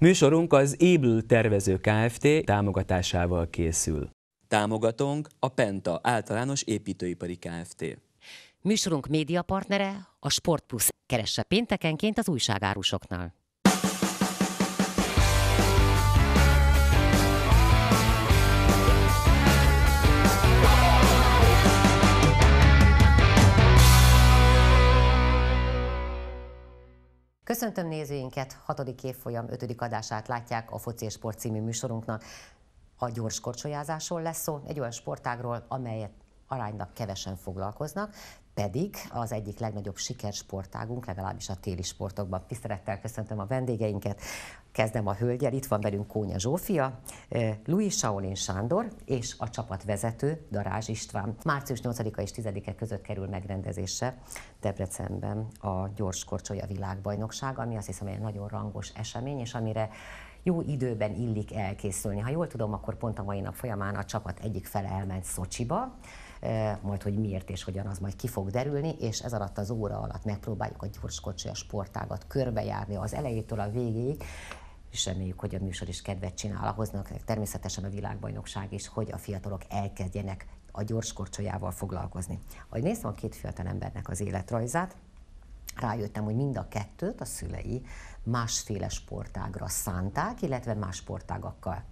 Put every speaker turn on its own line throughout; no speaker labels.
Műsorunk az Ébül Tervező Kft. támogatásával készül. Támogatónk a Penta általános építőipari Kft.
Műsorunk médiapartnere a Sport Plus. Keresse péntekenként az újságárusoknál. Köszöntöm nézőinket, hatodik évfolyam, ötödik adását látják a Foci és Sport című műsorunknak. A gyors korcsolyázásról lesz szó, egy olyan sportágról, amelyet aránylag kevesen foglalkoznak, pedig az egyik legnagyobb sikersportágunk, legalábbis a téli sportokban. Tisztelettel köszöntöm a vendégeinket. Kezdem a hölgyel, itt van velünk Kónya Zsófia, Louis Saulin Sándor és a csapatvezető Darázs István. Március 8-a és 10-e között kerül megrendezésre Debrecenben a gyors korcsolya világbajnokság, ami azt hiszem egy nagyon rangos esemény, és amire jó időben illik elkészülni. Ha jól tudom, akkor pont a mai nap folyamán a csapat egyik fele elment Szocsiba, majd hogy miért és hogyan az majd ki fog derülni, és ez alatt az óra alatt megpróbáljuk a gyorskocsi sportágat körbejárni az elejétől a végéig, és reméljük, hogy a műsor is kedvet csinál ahhoz, természetesen a világbajnokság is, hogy a fiatalok elkezdjenek a gyorskorcsolyával foglalkozni. Ahogy néztem a két fiatal embernek az életrajzát, rájöttem, hogy mind a kettőt a szülei másféle sportágra szánták, illetve más sportágakkal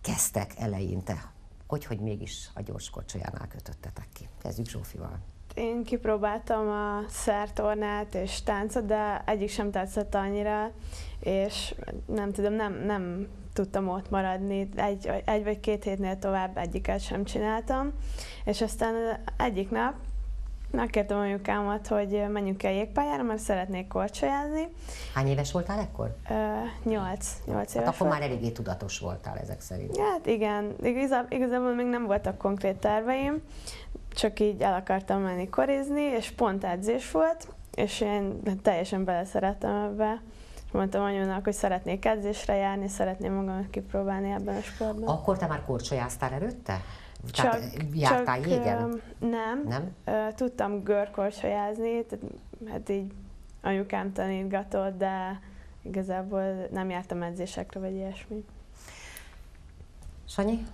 kezdtek eleinte hogy, hogy mégis a gyors kocsajánál kötöttetek ki. Kezdjük Zsófival.
Én kipróbáltam a szertornát és táncot, de egyik sem tetszett annyira, és nem tudom, nem, nem tudtam ott maradni. Egy, egy vagy két hétnél tovább egyiket sem csináltam. És aztán egyik nap Megkértem anyukámat, hogy menjünk el jégpályára, mert szeretnék korcsolyázni.
Hány éves voltál ekkor?
nyolc, nyolc éves
hát akkor volt. már eléggé tudatos voltál ezek szerint.
Hát igen, igazából, igazából még nem voltak konkrét terveim, csak így el akartam menni korizni, és pont edzés volt, és én teljesen beleszerettem ebbe. Mondtam anyunak, hogy szeretnék edzésre járni, szeretném magamat kipróbálni ebben a sportban.
Akkor te már korcsolyáztál előtte? Csak, Tehát jártál csak, jégen?
Nem. nem? Tudtam görkorcsolyázni, tehát hát így anyukám tanítgatott, de igazából nem jártam edzésekre, vagy ilyesmi.
Sanyi?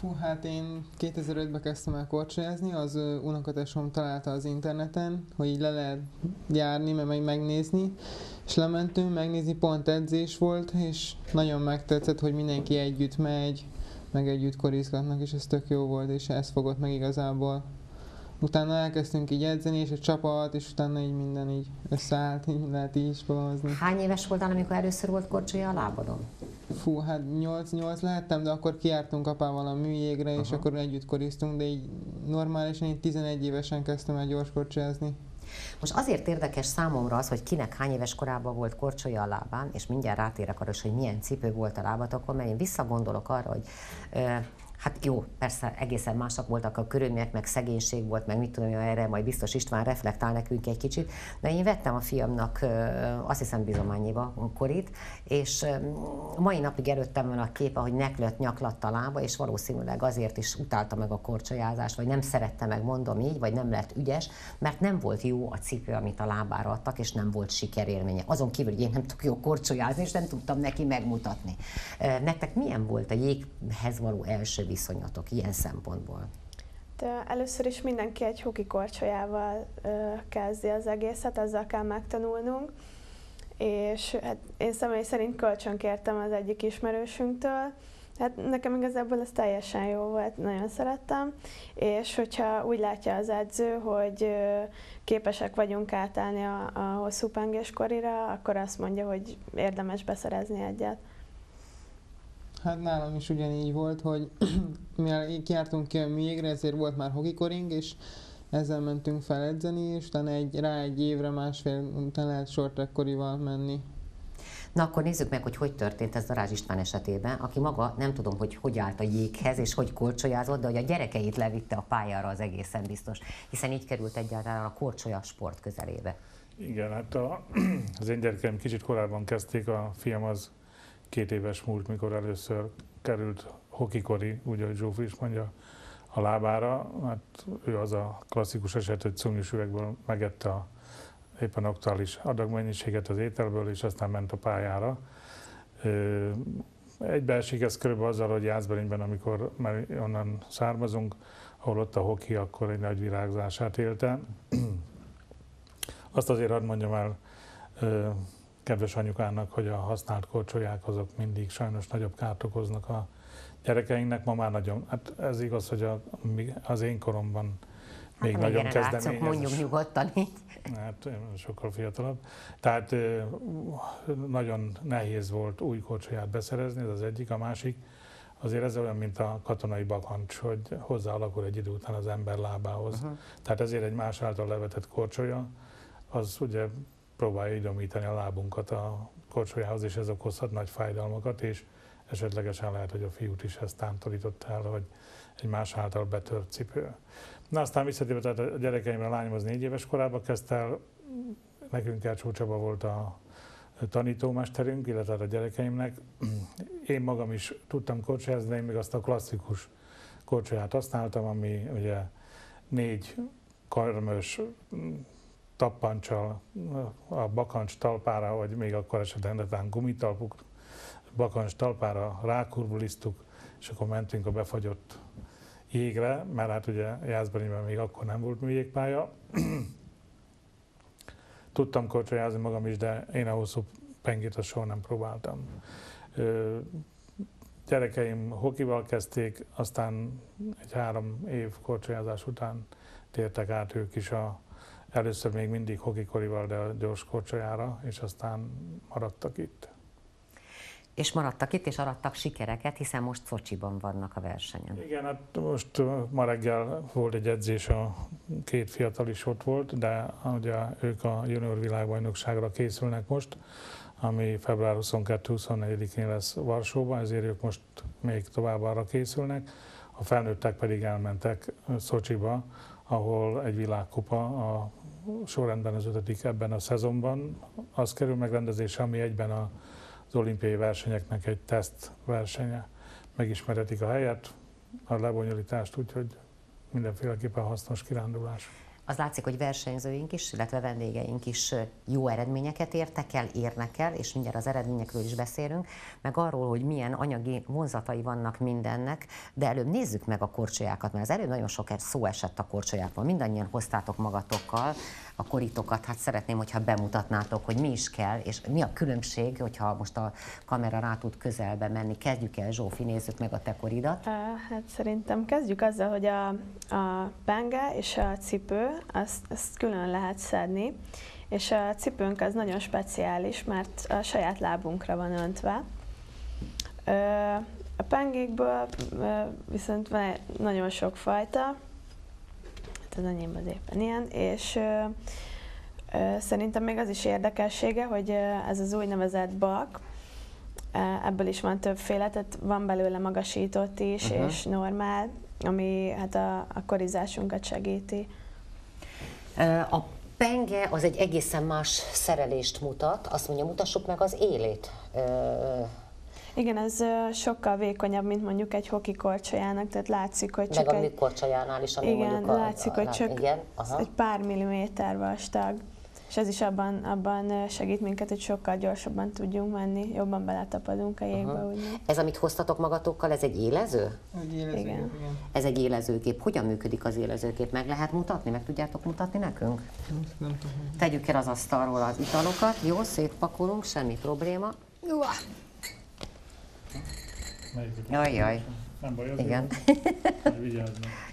Fú, hát én 2005-ben kezdtem el korcsolyázni, az unokatesom találta az interneten, hogy így le lehet járni, meg megnézni, és lementünk, megnézni, pont edzés volt, és nagyon megtetszett, hogy mindenki együtt megy, meg együtt korizgatnak, és ez tök jó volt, és ez fogott meg igazából. Utána elkezdtünk így edzeni, és a csapat, és utána így minden így összeállt, így lehet így is fogalmazni.
Hány éves voltál, amikor először volt korcsolya a lábadon?
Fú, hát 8-8 lehettem, de akkor kiártunk apával a műjégre, Aha. és akkor együtt koriztunk, de így normálisan így 11 évesen kezdtem el gyors korcsolyázni.
Most azért érdekes számomra az, hogy kinek hány éves korában volt korcsolya a lábán, és mindjárt rátérek arra, hogy milyen cipő volt a lábatokon, mert én visszagondolok arra, hogy Hát jó, persze egészen másak voltak a körülmények, meg szegénység volt, meg mit tudom, erre majd biztos István reflektál nekünk egy kicsit, de én vettem a fiamnak azt hiszem bizományiba korit, és mai napig előttem van a kép, ahogy neklött, nyaklat a lába, és valószínűleg azért is utálta meg a korcsolyázást, vagy nem szerette meg, mondom így, vagy nem lett ügyes, mert nem volt jó a cipő, amit a lábára adtak, és nem volt sikerélménye. Azon kívül, hogy én nem tudok jó korcsolyázni, és nem tudtam neki megmutatni. Nektek milyen volt a jéghez való első viszonyatok ilyen szempontból?
De először is mindenki egy hoki korcsolyával kezdi az egészet, ezzel kell megtanulnunk. És hát én személy szerint kölcsön kértem az egyik ismerősünktől, Hát nekem igazából ez teljesen jó volt, nagyon szerettem, és hogyha úgy látja az edző, hogy képesek vagyunk átállni a, a hosszú pengéskorira, akkor azt mondja, hogy érdemes beszerezni egyet.
Hát nálam is ugyanígy volt, hogy mivel kiártunk ki a műjégre, ezért volt már hokikoring, és ezzel mentünk fel edzeni, és utána egy, rá egy évre, másfél után lehet short korival menni.
Na akkor nézzük meg, hogy hogy történt ez Darázs István esetében, aki maga nem tudom, hogy hogy állt a jéghez és hogy korcsolyázott, de hogy a gyerekeit levitte a pályára az egészen biztos, hiszen így került egyáltalán a korcsolya sport közelébe.
Igen, hát a, az én gyerekeim kicsit korábban kezdték, a fiam az két éves múlt, mikor először került hokikori, úgy, ahogy Zsófi is mondja, a lábára. Hát ő az a klasszikus eset, hogy szomjas üvegből megette a éppen aktuális adagmennyiséget az ételből, és aztán ment a pályára. Egybeesik ez körülbelül azzal, hogy Jászberényben, amikor már onnan származunk, ahol ott a hoki akkor egy nagy virágzását élte. Azt azért hadd mondjam el kedves anyukának, hogy a használt korcsolyák azok mindig sajnos nagyobb kárt okoznak a gyerekeinknek. Ma már nagyon, hát ez igaz, hogy a, az én koromban még hát nagyon kezdeményezés.
mondjuk nyugodtan így.
Hát sokkal fiatalabb. Tehát nagyon nehéz volt új korcsolyát beszerezni, ez az egyik. A másik, azért ez olyan, mint a katonai bakancs, hogy hozzáalakul egy idő után az ember lábához. Uh-huh. Tehát ezért egy más által levetett korcsolya, az ugye próbálja idomítani a lábunkat a korcsolyához, és ez okozhat nagy fájdalmakat, és esetlegesen lehet, hogy a fiút is ezt tántorított el, hogy egy más által betört cipő. Na aztán visszatérve, tehát a gyerekeimre a lányom az négy éves korában kezdte el, nekünk Kercsó Csaba volt a tanítómesterünk, illetve a gyerekeimnek. Én magam is tudtam korcsolyázni, de én még azt a klasszikus korcsolyát használtam, ami ugye négy karmös tappancsal a bakancs talpára, vagy még akkor esetben talán gumitalpuk, bakancs talpára rákurbuliztuk, és akkor mentünk a befagyott jégre, mert hát ugye Jászberényben még akkor nem volt műjégpálya. Tudtam korcsolyázni magam is, de én a hosszú pengét azt soha nem próbáltam. Ö, gyerekeim hokival kezdték, aztán egy három év korcsolyázás után tértek át ők is a, először még mindig hokikorival, de a gyors korcsolyára, és aztán maradtak itt
és maradtak itt, és arattak sikereket, hiszen most Szocsiban vannak a versenyen.
Igen, hát most ma reggel volt egy edzés, a két fiatal is ott volt, de ugye ők a junior világbajnokságra készülnek most, ami február 22-24-én lesz Varsóban, ezért ők most még tovább arra készülnek. A felnőttek pedig elmentek Szocsiba, ahol egy világkupa a sorrendben az ötödik ebben a szezonban. Az kerül megrendezésre, ami egyben az olimpiai versenyeknek egy teszt versenye. Megismeretik a helyet, a lebonyolítást, úgyhogy mindenféleképpen hasznos kirándulás
az látszik, hogy versenyzőink is, illetve vendégeink is jó eredményeket értek el, érnek el, és mindjárt az eredményekről is beszélünk, meg arról, hogy milyen anyagi vonzatai vannak mindennek, de előbb nézzük meg a korcsolyákat, mert az előbb nagyon sok szó esett a korcsolyákról. Mindannyian hoztátok magatokkal a korítokat, hát szeretném, hogyha bemutatnátok, hogy mi is kell, és mi a különbség, hogyha most a kamera rá tud közelbe menni. Kezdjük el, Zsófi, nézzük meg a te koridat.
Hát szerintem kezdjük azzal, hogy a, a penge és a cipő azt, azt külön lehet szedni, és a cipőnk az nagyon speciális, mert a saját lábunkra van öntve. A pengékből viszont van nagyon sok fajta, az enyém az éppen ilyen, és szerintem még az is érdekessége, hogy ez az úgynevezett bak, ebből is van többféle, tehát van belőle magasított is, uh-huh. és normál, ami hát a, a korizásunkat segíti.
A penge az egy egészen más szerelést mutat, azt mondja, mutassuk meg az élét.
Igen, ez sokkal vékonyabb, mint mondjuk egy hoki korcsolyának, tehát látszik, hogy csak
Meg
a
egy... korcsolyánál is, ami
igen,
mondjuk a,
látszik, hogy csak igen, aha. egy pár milliméter vastag és ez is abban, abban segít minket, hogy sokkal gyorsabban tudjunk menni, jobban beletapadunk a jégbe. Uh-huh.
Ez, amit hoztatok magatokkal, ez egy élező?
Egy élezőgép, igen. igen.
Ez egy élezőgép. Hogyan működik az élezőgép? Meg lehet mutatni? Meg tudjátok mutatni nekünk?
Nem tudom.
Tegyük el az asztalról az italokat. Jó, szétpakolunk, semmi probléma. Jaj, jaj.
Nem baj,
Igen.
Vigyázznak.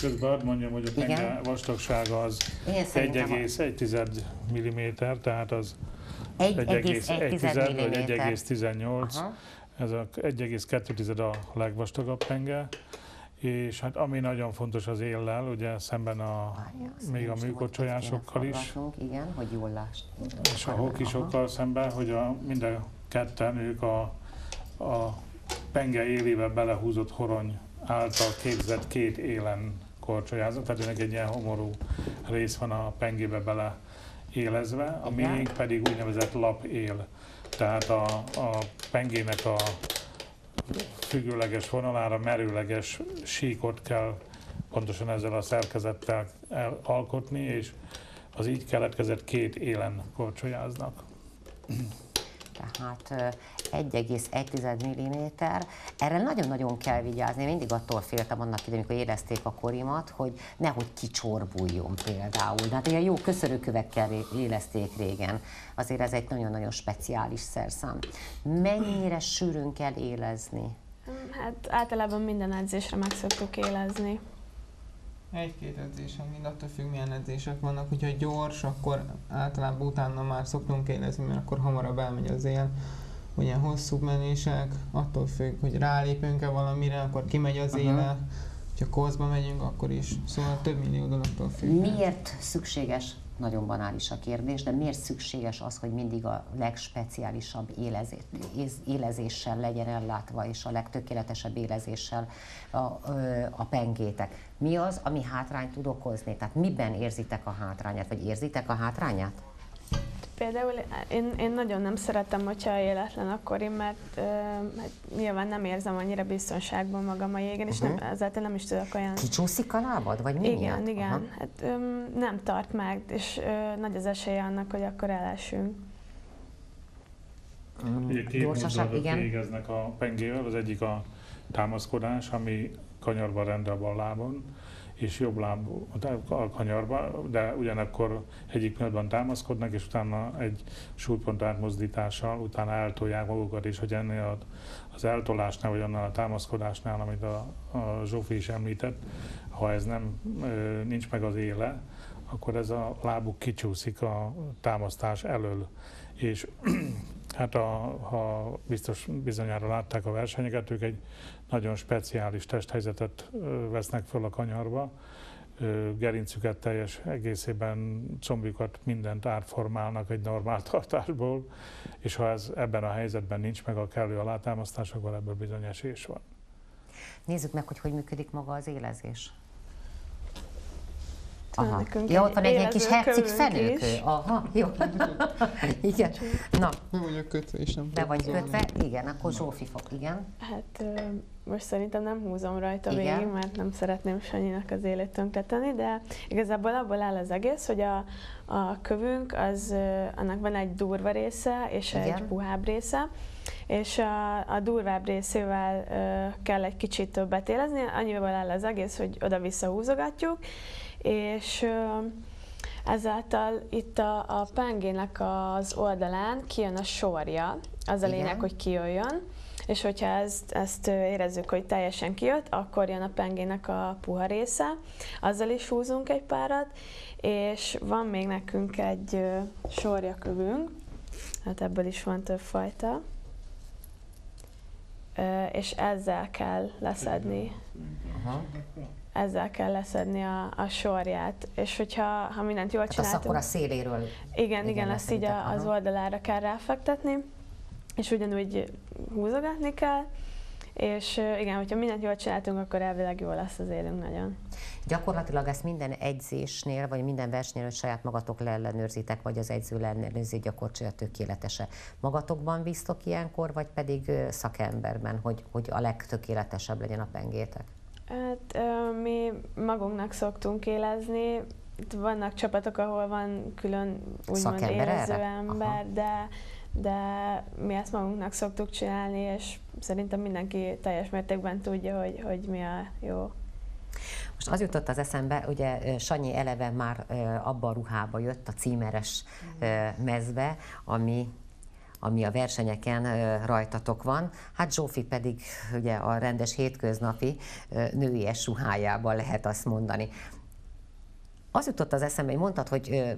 Közben mondjam, hogy a penge vastagsága az 1,1 mm, tehát az 1,1 vagy 1,18. Ez a 1,2 a legvastagabb penge. És hát ami nagyon fontos az éllel, ugye szemben a, Várja, még a műkorcsolyásokkal is.
Igen, hogy jól láss.
És a hokisokkal szemben, hogy a, minden ketten ők a, a penge élébe belehúzott horony által képzett két élen korcsolyázat, tehát ennek egy ilyen homorú rész van a pengébe bele élezve, a miénk pedig úgynevezett lap él. Tehát a, a pengének a függőleges vonalára merőleges síkot kell pontosan ezzel a szerkezettel alkotni, és az így keletkezett két élen korcsolyáznak.
Tehát 1,1 mm. Erre nagyon-nagyon kell vigyázni. Én mindig attól féltem annak idején, amikor érezték a korimat, hogy nehogy kicsorbuljon például. Hát ilyen jó köszörőkövekkel élezték régen. Azért ez egy nagyon-nagyon speciális szerszám. Mennyire sűrűn kell élezni?
Hát általában minden edzésre meg szoktuk élezni.
Egy-két edzésen, mind attól függ, milyen edzések vannak. Hogyha gyors, akkor általában utána már szoktunk élezni, mert akkor hamarabb elmegy az él. Ugye hosszú menések, attól függ, hogy rálépünk-e valamire, akkor kimegy az uh-huh. éle. Ha koszba megyünk, akkor is. Szóval több millió dologtól függ.
Miért szükséges nagyon banális a kérdés, de miért szükséges az, hogy mindig a legspeciálisabb élezé, élezéssel legyen ellátva, és a legtökéletesebb élezéssel a, a pengétek? Mi az, ami hátrányt tud okozni? Tehát miben érzitek a hátrányát, vagy érzitek a hátrányát?
Például én, én nagyon nem szeretem, hogyha életlen akkor én, mert uh, hát nyilván nem érzem annyira biztonságban magam a jégen, és uh-huh. nem, ezáltal nem is tudok olyan...
Kicsúszik a lábad, vagy mi
Igen,
miatt?
igen. Uh-huh. Hát um, nem tart meg, és uh, nagy az esélye annak, hogy akkor elesünk.
Um, Gyorsaság, igen. végeznek a pengével, az egyik a támaszkodás, ami kanyarban rendre a lábon, és jobb láb a kanyarba, de ugyanakkor egyik pillanatban támaszkodnak, és utána egy súlypont átmozdítással, utána eltolják magukat, és hogy ennél az eltolásnál, vagy annál a támaszkodásnál, amit a, a Zsófi is említett, ha ez nem nincs meg az éle, akkor ez a lábuk kicsúszik a támasztás elől. És hát a, ha biztos bizonyára látták a versenyeket, ők egy nagyon speciális testhelyzetet vesznek föl a kanyarba, gerincüket teljes egészében, combjukat mindent átformálnak egy normál tartásból, és ha ez ebben a helyzetben nincs meg a kellő alátámasztás, akkor ebből bizony esés van.
Nézzük meg, hogy hogy működik maga az élezés. Aha. Ja, ott van egy ilyen kis herceg fenőkő. Aha, jó. igen.
Na. Be vagyok kötve, és nem
Be vagy kötve, igen, akkor Zsófi fog, igen.
Hát most szerintem nem húzom rajta igen. végig, mert nem szeretném Sanyinak az életet tönkretenni, de igazából abból áll az egész, hogy a, a kövünk, az, annak van egy durva része és igen. egy puhább része, és a, a durvább részével ö, kell egy kicsit többet élezni, annyival áll az egész, hogy oda-vissza húzogatjuk, és ezáltal itt a, a pengének az oldalán kijön a sorja, az a lényeg, hogy kijöjjön, és hogyha ezt, ezt érezzük, hogy teljesen kijött, akkor jön a pengének a puha része, azzal is húzunk egy párat, és van még nekünk egy sorjakövünk, hát ebből is van több fajta, és ezzel kell leszedni. Aha ezzel kell leszedni a, a sorját. És hogyha ha mindent jól
csináltunk...
Hát
akkor a széléről...
Igen, igen, igen ezt így a, az oldalára kell ráfektetni, és ugyanúgy húzogatni kell, és igen, hogyha mindent jól csináltunk, akkor elvileg jó lesz az élünk nagyon.
Gyakorlatilag ezt minden egyzésnél, vagy minden hogy saját magatok leellenőrzitek, vagy az egyző leellenőrzi gyakorlatilag tökéletese. Magatokban bíztok ilyenkor, vagy pedig szakemberben, hogy, hogy a legtökéletesebb legyen a pengétek?
Hát mi magunknak szoktunk élezni, vannak csapatok, ahol van külön úgymond élező ember, de, de mi ezt magunknak szoktuk csinálni, és szerintem mindenki teljes mértékben tudja, hogy, hogy mi a jó.
Most az jutott az eszembe, ugye Sanyi eleve már abba a ruhába jött, a címeres mezbe, ami ami a versenyeken rajtatok van. Hát Zsófi pedig ugye a rendes hétköznapi nőies ruhájában lehet azt mondani. Az jutott az eszembe, hogy mondtad, hogy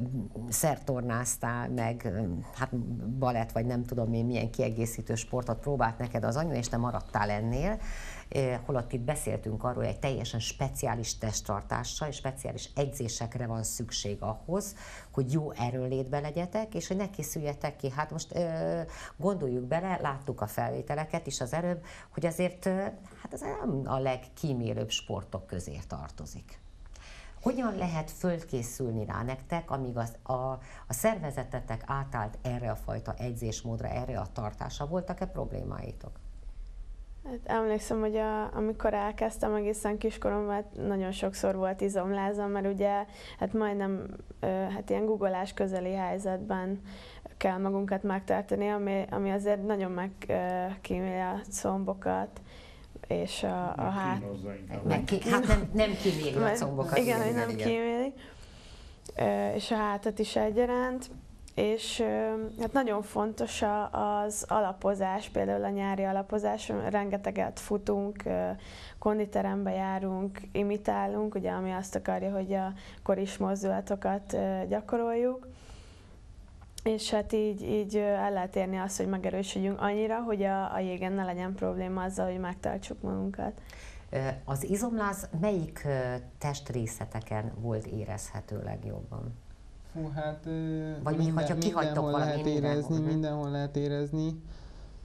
szertornáztál, meg hát balett, vagy nem tudom én milyen kiegészítő sportot próbált neked az anyu, és te maradtál ennél holott itt beszéltünk arról, hogy egy teljesen speciális testtartással és speciális egyzésekre van szükség ahhoz, hogy jó erőlétbe legyetek, és hogy ne készüljetek ki. Hát most ö, gondoljuk bele, láttuk a felvételeket is az előbb, hogy azért hát ez nem a legkímélőbb sportok közé tartozik. Hogyan lehet fölkészülni rá nektek, amíg az, a, a szervezetetek átállt erre a fajta egyzésmódra, erre a tartásra? Voltak-e problémáitok?
Hát emlékszem, hogy a, amikor elkezdtem egészen kiskoromban, nagyon sokszor volt izomlázam, mert ugye hát majdnem hát ilyen googolás közeli helyzetben kell magunkat megtartani, ami, ami azért nagyon megkíméli a szombokat és a, a hát...
Nem, ki, hát nem, nem kíméli a combokat.
Igen, hogy nem kíméli. És a hátat is egyaránt és hát nagyon fontos az alapozás, például a nyári alapozás, rengeteget futunk, konditerembe járunk, imitálunk, ugye, ami azt akarja, hogy a koris mozdulatokat gyakoroljuk, és hát így, így el lehet érni azt, hogy megerősödjünk annyira, hogy a, a jégen ne legyen probléma azzal, hogy megtartsuk magunkat.
Az izomláz melyik testrészeteken volt érezhető legjobban?
Fú, hát
Vagy minden,
minden, mindenhol lehet érezni,
mindenhol.
mindenhol lehet érezni.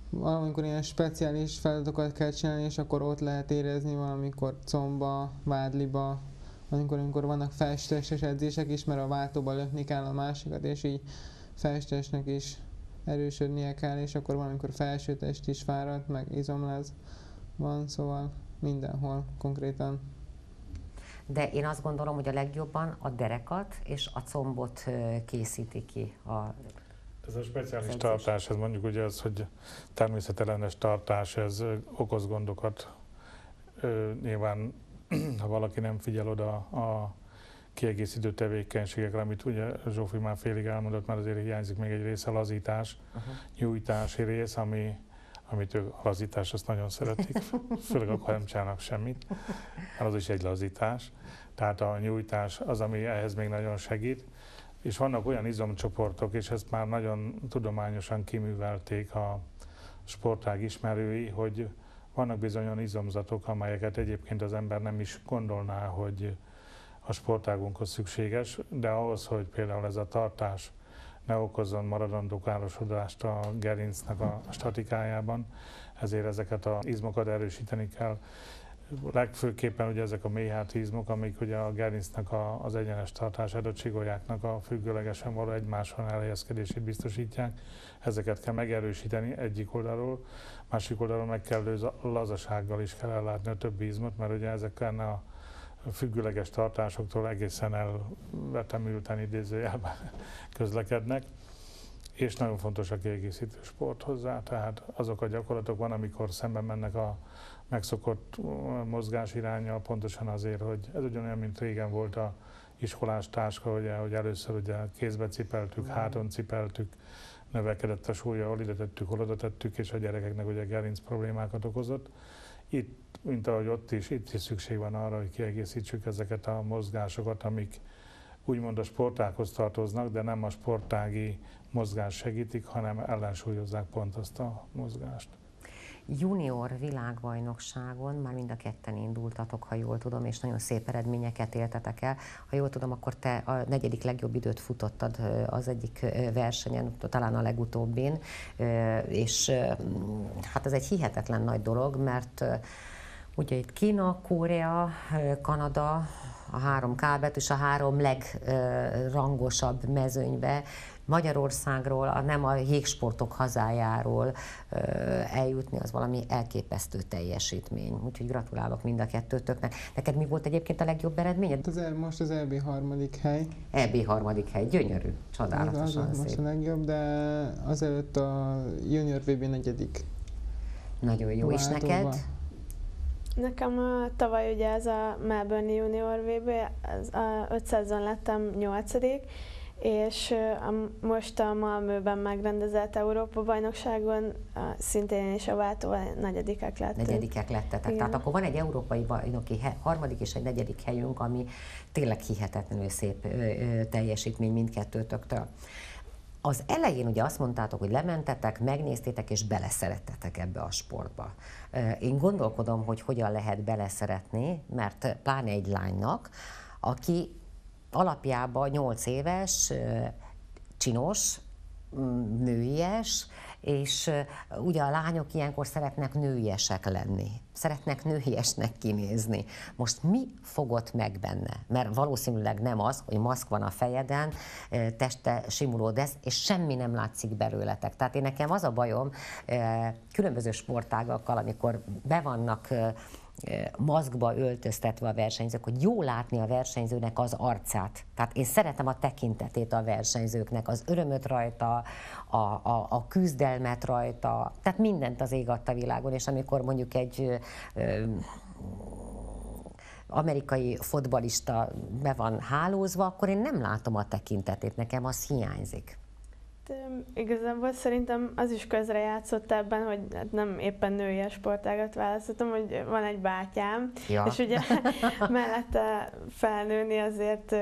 Valamikor ilyen speciális feladatokat kell csinálni, és akkor ott lehet érezni, valamikor comba, vádliba, amikor, amikor vannak felsőtestes edzések is, mert a váltóba lökni kell a másikat, és így felsőtestnek is erősödnie kell, és akkor valamikor felsőtest is fáradt, meg izomláz van, szóval mindenhol konkrétan
de én azt gondolom, hogy a legjobban a derekat és a combot készíti ki a
ez a speciális tartás, ez mondjuk ugye az, hogy természetellenes tartás, ez okoz gondokat. Nyilván, ha valaki nem figyel oda a kiegészítő tevékenységekre, amit ugye Zsófi már félig elmondott, mert azért hiányzik még egy része, lazítás, uh-huh. nyújtási rész, ami amit ők a lazítás, azt nagyon szeretik, főleg akkor nem csinálnak semmit, mert az is egy lazítás. Tehát a nyújtás az, ami ehhez még nagyon segít. És vannak olyan izomcsoportok, és ezt már nagyon tudományosan kiművelték a sportág ismerői, hogy vannak bizony olyan izomzatok, amelyeket egyébként az ember nem is gondolná, hogy a sportágunkhoz szükséges, de ahhoz, hogy például ez a tartás ne okozzon maradandó károsodást a gerincnek a statikájában, ezért ezeket az izmokat erősíteni kell. Legfőképpen ugye ezek a mélyhát izmok, amik ugye a gerincnek a, az egyenes tartását, a csigolyáknak a függőlegesen való egymáson elhelyezkedését biztosítják. Ezeket kell megerősíteni egyik oldalról, másik oldalról meg kellő lazasággal is kell ellátni a többi izmot, mert ugye ezek a függőleges tartásoktól egészen elvetemülten idézőjelben közlekednek, és nagyon fontos a kiegészítő sport hozzá, tehát azok a gyakorlatok van, amikor szemben mennek a megszokott mozgás iránya, pontosan azért, hogy ez ugyanolyan, mint régen volt a iskolás táska, ugye, hogy először ugye kézbe cipeltük, háton cipeltük, növekedett a súlya, hol ide tettük, hol oda tettük, és a gyerekeknek ugye gerinc problémákat okozott. Itt mint ahogy ott is, itt is szükség van arra, hogy kiegészítsük ezeket a mozgásokat, amik úgymond a sportákhoz tartoznak, de nem a sportági mozgás segítik, hanem ellensúlyozzák pont azt a mozgást.
Junior világbajnokságon már mind a ketten indultatok, ha jól tudom, és nagyon szép eredményeket éltetek el. Ha jól tudom, akkor te a negyedik legjobb időt futottad az egyik versenyen, talán a legutóbbin, és hát ez egy hihetetlen nagy dolog, mert Ugye itt Kína, Korea, Kanada, a három kábet és a három legrangosabb mezőnybe Magyarországról, a, nem a jégsportok hazájáról eljutni, az valami elképesztő teljesítmény. Úgyhogy gratulálok mind a kettőtöknek. Neked mi volt egyébként a legjobb eredményed?
Az el, most az EB harmadik hely.
EB harmadik hely, gyönyörű, csodálatosan
az, az most a legjobb, de azelőtt a Junior VB negyedik.
Nagyon jó, és neked?
Nekem a, tavaly ugye ez a Melbourne Junior VB, ez a 500-on lettem nyolcadik, és a, most a Malmöben megrendezett Európa-bajnokságon szintén is a váltóval negyedikek lettünk.
Negyedikek lettetek. Igen. Tehát akkor van egy európai bajnoki he, harmadik és egy negyedik helyünk, ami tényleg hihetetlenül szép ö, ö, teljesítmény mindkettőtöktől. Az elején ugye azt mondtátok, hogy lementetek, megnéztétek és beleszerettetek ebbe a sportba. Én gondolkodom, hogy hogyan lehet beleszeretni, mert pláne egy lánynak, aki alapjában 8 éves, csinos, nőies, és ugye a lányok ilyenkor szeretnek nőiesek lenni, szeretnek nőiesnek kinézni. Most mi fogott meg benne? Mert valószínűleg nem az, hogy maszk van a fejeden, teste simulódesz, és semmi nem látszik belőletek. Tehát én nekem az a bajom különböző sportágakkal, amikor be vannak maszkba öltöztetve a versenyzők, hogy jó látni a versenyzőnek az arcát. Tehát én szeretem a tekintetét a versenyzőknek, az örömöt rajta, a, a, a küzdelmet rajta, tehát mindent az ég adta világon, és amikor mondjuk egy ö, amerikai fotbalista be van hálózva, akkor én nem látom a tekintetét, nekem az hiányzik.
Igazából szerintem az is közrejátszott ebben, hogy hát nem éppen női sportágat választottam, hogy van egy bátyám, ja. és ugye mellette felnőni azért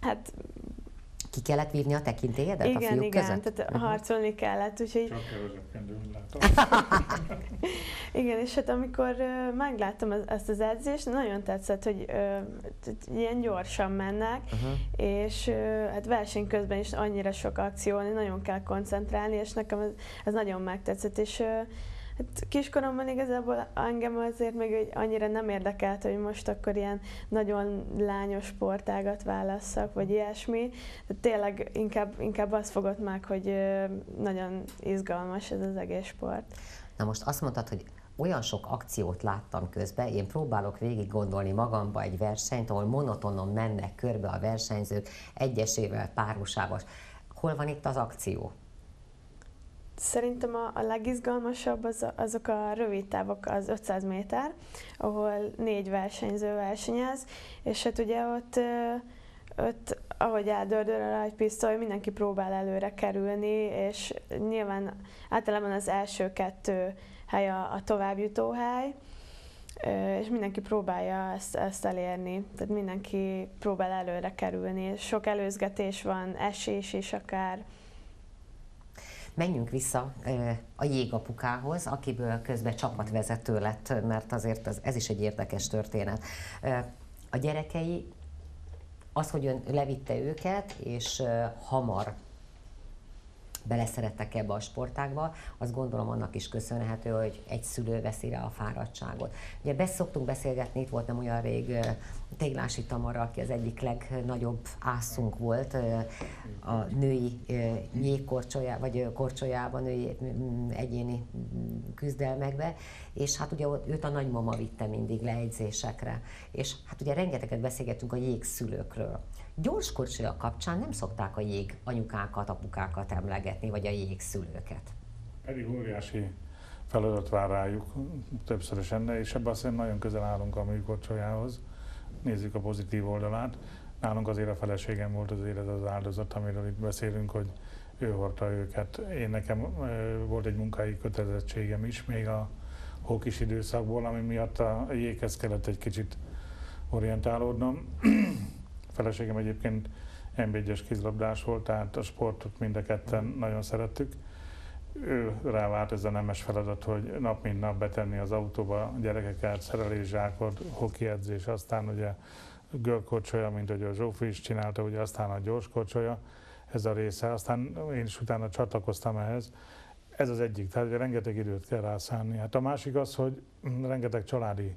hát
ki kellett vívni a tekintélyedet
igen,
a fiúk
igen,
között?
tehát uh-huh. harcolni kellett, úgyhogy...
Csak látom.
igen, és hát amikor uh, megláttam az, ezt az edzést, nagyon tetszett, hogy uh, ilyen gyorsan mennek, uh-huh. és uh, hát verseny közben is annyira sok akció, nagyon kell koncentrálni, és nekem ez, ez nagyon megtetszett, és uh, Hát kiskoromban igazából engem azért még annyira nem érdekelt, hogy most akkor ilyen nagyon lányos sportágat válasszak, vagy ilyesmi. De tényleg inkább, inkább azt fogott meg, hogy nagyon izgalmas ez az egész sport.
Na most azt mondtad, hogy olyan sok akciót láttam közben, én próbálok végig gondolni magamba egy versenyt, ahol monotonon mennek körbe a versenyzők egyesével, párosával. Hol van itt az akció?
Szerintem a, a legizgalmasabb az, azok a rövid távok, az 500 méter, ahol négy versenyző versenyez, és hát ugye ott, ott ahogy eldördül a rajtpisztoly, mindenki próbál előre kerülni, és nyilván általában az első kettő hely a, a továbbjutó hely, és mindenki próbálja ezt, ezt elérni, tehát mindenki próbál előre kerülni. Sok előzgetés van, esés is akár,
Menjünk vissza a jégapukához, akiből közben csapatvezető lett, mert azért ez, ez is egy érdekes történet. A gyerekei, az, hogy ön levitte őket, és hamar beleszerettek ebbe a sportágba, azt gondolom annak is köszönhető, hogy egy szülő veszi rá a fáradtságot. Ugye beszoktunk beszélgetni, itt volt nem olyan rég Téglási Tamara, aki az egyik legnagyobb ászunk volt a női jégkorcsolyá, vagy korcsolyában, női egyéni küzdelmekbe, és hát ugye őt a nagymama vitte mindig lejegyzésekre. És hát ugye rengeteget beszélgettünk a jégszülőkről. Gyorskorcsolya kapcsán nem szokták a jég anyukákat, apukákat emlegetni, vagy a jégszülőket.
Pedig óriási feladat vár rájuk többszörösen, és ebben azt nagyon közel állunk a műkorcsolyához. Nézzük a pozitív oldalát. Nálunk azért a feleségem volt azért ez az áldozat, amiről itt beszélünk, hogy ő hordta őket. Én nekem volt egy munkai kötelezettségem is, még a hókis időszakból, ami miatt a jéghez kellett egy kicsit orientálódnom. A feleségem egyébként NB1-es kézlabdás volt, tehát a sportot mind a ketten nagyon szerettük. Ő rávált ez a nemes feladat, hogy nap mint nap betenni az autóba gyerekeket, szerelészsákot, hoki edzés, aztán ugye görkorcsolya, mint hogy a Zsófi is csinálta, ugye aztán a gyorskorcsolya, ez a része. Aztán én is utána csatlakoztam ehhez. Ez az egyik, tehát ugye rengeteg időt kell rászánni. Hát a másik az, hogy rengeteg családi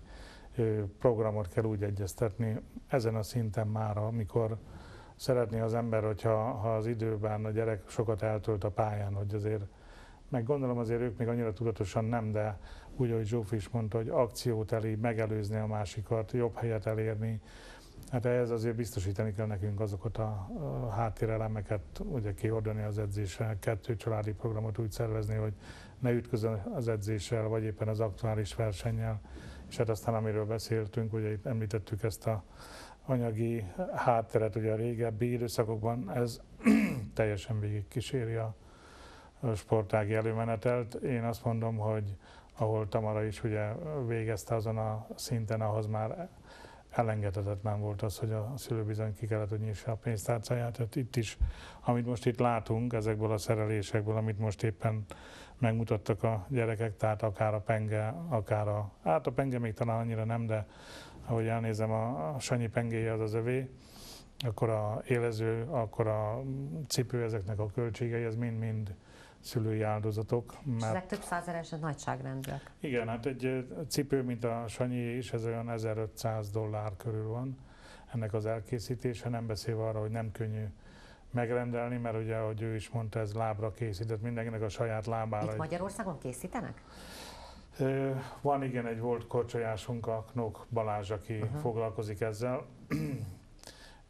programot kell úgy egyeztetni ezen a szinten már, amikor szeretné az ember, hogyha ha az időben a gyerek sokat eltölt a pályán, hogy azért, meg gondolom azért ők még annyira tudatosan nem, de úgy, ahogy Zsófi is mondta, hogy akcióteli, megelőzni a másikat, jobb helyet elérni, Hát ehhez azért biztosítani kell nekünk azokat a, a háttérelemeket, ugye kiordani az edzésre, kettő családi programot úgy szervezni, hogy ne ütközön az edzéssel, vagy éppen az aktuális versennyel. És hát aztán amiről beszéltünk, ugye itt említettük ezt a anyagi hátteret, ugye a régebbi időszakokban ez teljesen végig kíséri a, sportági előmenetelt. Én azt mondom, hogy ahol Tamara is ugye végezte azon a szinten, ahhoz már elengedhetetlen volt az, hogy a szülő bizony ki kellett, hogy nyissa a pénztárcáját. Tehát itt is, amit most itt látunk, ezekből a szerelésekből, amit most éppen megmutattak a gyerekek, tehát akár a penge, akár a, hát a penge még talán annyira nem, de ahogy elnézem, a, a Sanyi pengéje az az övé, akkor a élező, akkor a cipő, ezeknek a költségei, ez mind-mind szülői áldozatok.
Mert... És ezek több százeres nagyságrendűek.
Igen, hát egy cipő, mint a Sanyi is, ez olyan 1500 dollár körül van ennek az elkészítése, nem beszélve arra, hogy nem könnyű megrendelni, mert ugye, ahogy ő is mondta, ez lábra készített, mindenkinek a saját lábára.
Itt Magyarországon készítenek?
Van igen, egy volt korcsolyásunk, a Knok Balázs, aki uh-huh. foglalkozik ezzel.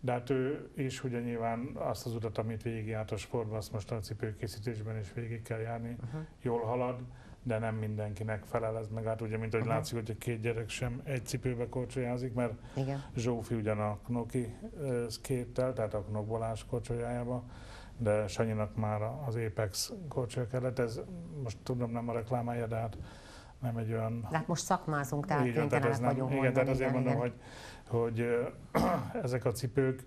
De hát ő is ugye nyilván azt az utat, amit végigjárt a sportban, azt most a cipőkészítésben is végig kell járni, uh-huh. jól halad, de nem mindenkinek felel ez meg. Hát ugye, mint ahogy uh-huh. látszik, hogy a két gyerek sem egy cipőbe korcsolyázik, mert Igen. Zsófi ugyan a Knoki szkéttel, tehát a Knok Balázs korcsolyájába, de Sanyinak már az Apex korcsolya kellett. Ez most tudom nem a reklámája, de hát nem egy olyan...
De hát most szakmázunk, tehát igen, tehát ez
nem, vagyunk Igen, tehát azért igen, mondom, igen. hogy, hogy ezek a cipők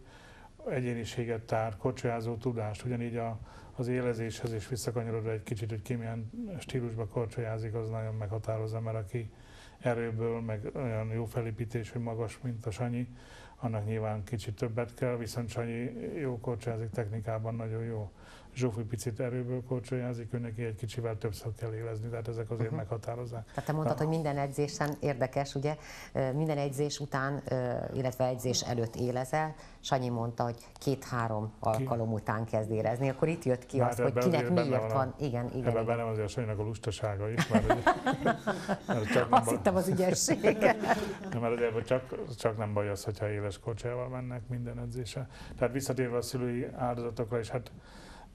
egyéniséget tár, kocsolyázó tudást, ugyanígy a, az élezéshez is visszakanyarodva egy kicsit, hogy ki milyen stílusba korcsolyázik, az nagyon meghatározza, mert aki erőből, meg olyan jó felépítés, hogy magas, mint a Sanyi, annak nyilván kicsit többet kell, viszont Sanyi jó korcsolyázik technikában, nagyon jó. Zsófi picit erőből korcsolyázik, ő neki egy kicsivel többször kell élezni, tehát ezek azért uh-huh. meghatározzák.
Tehát te mondtad, hogy minden edzésen érdekes, ugye, minden edzés után, illetve edzés előtt élezel, Sanyi mondta, hogy két-három alkalom után kezd érezni, akkor itt jött ki az, hogy kinek miért van. A, igen, igen.
Ebben benne azért a Sanyinak a lustasága is, mert,
mert csak nem Azt hittem az ügyesség.
mert ugye csak, csak nem baj az, hogyha éles kocsával mennek minden edzése. Tehát visszatérve a szülői áldozatokra is, hát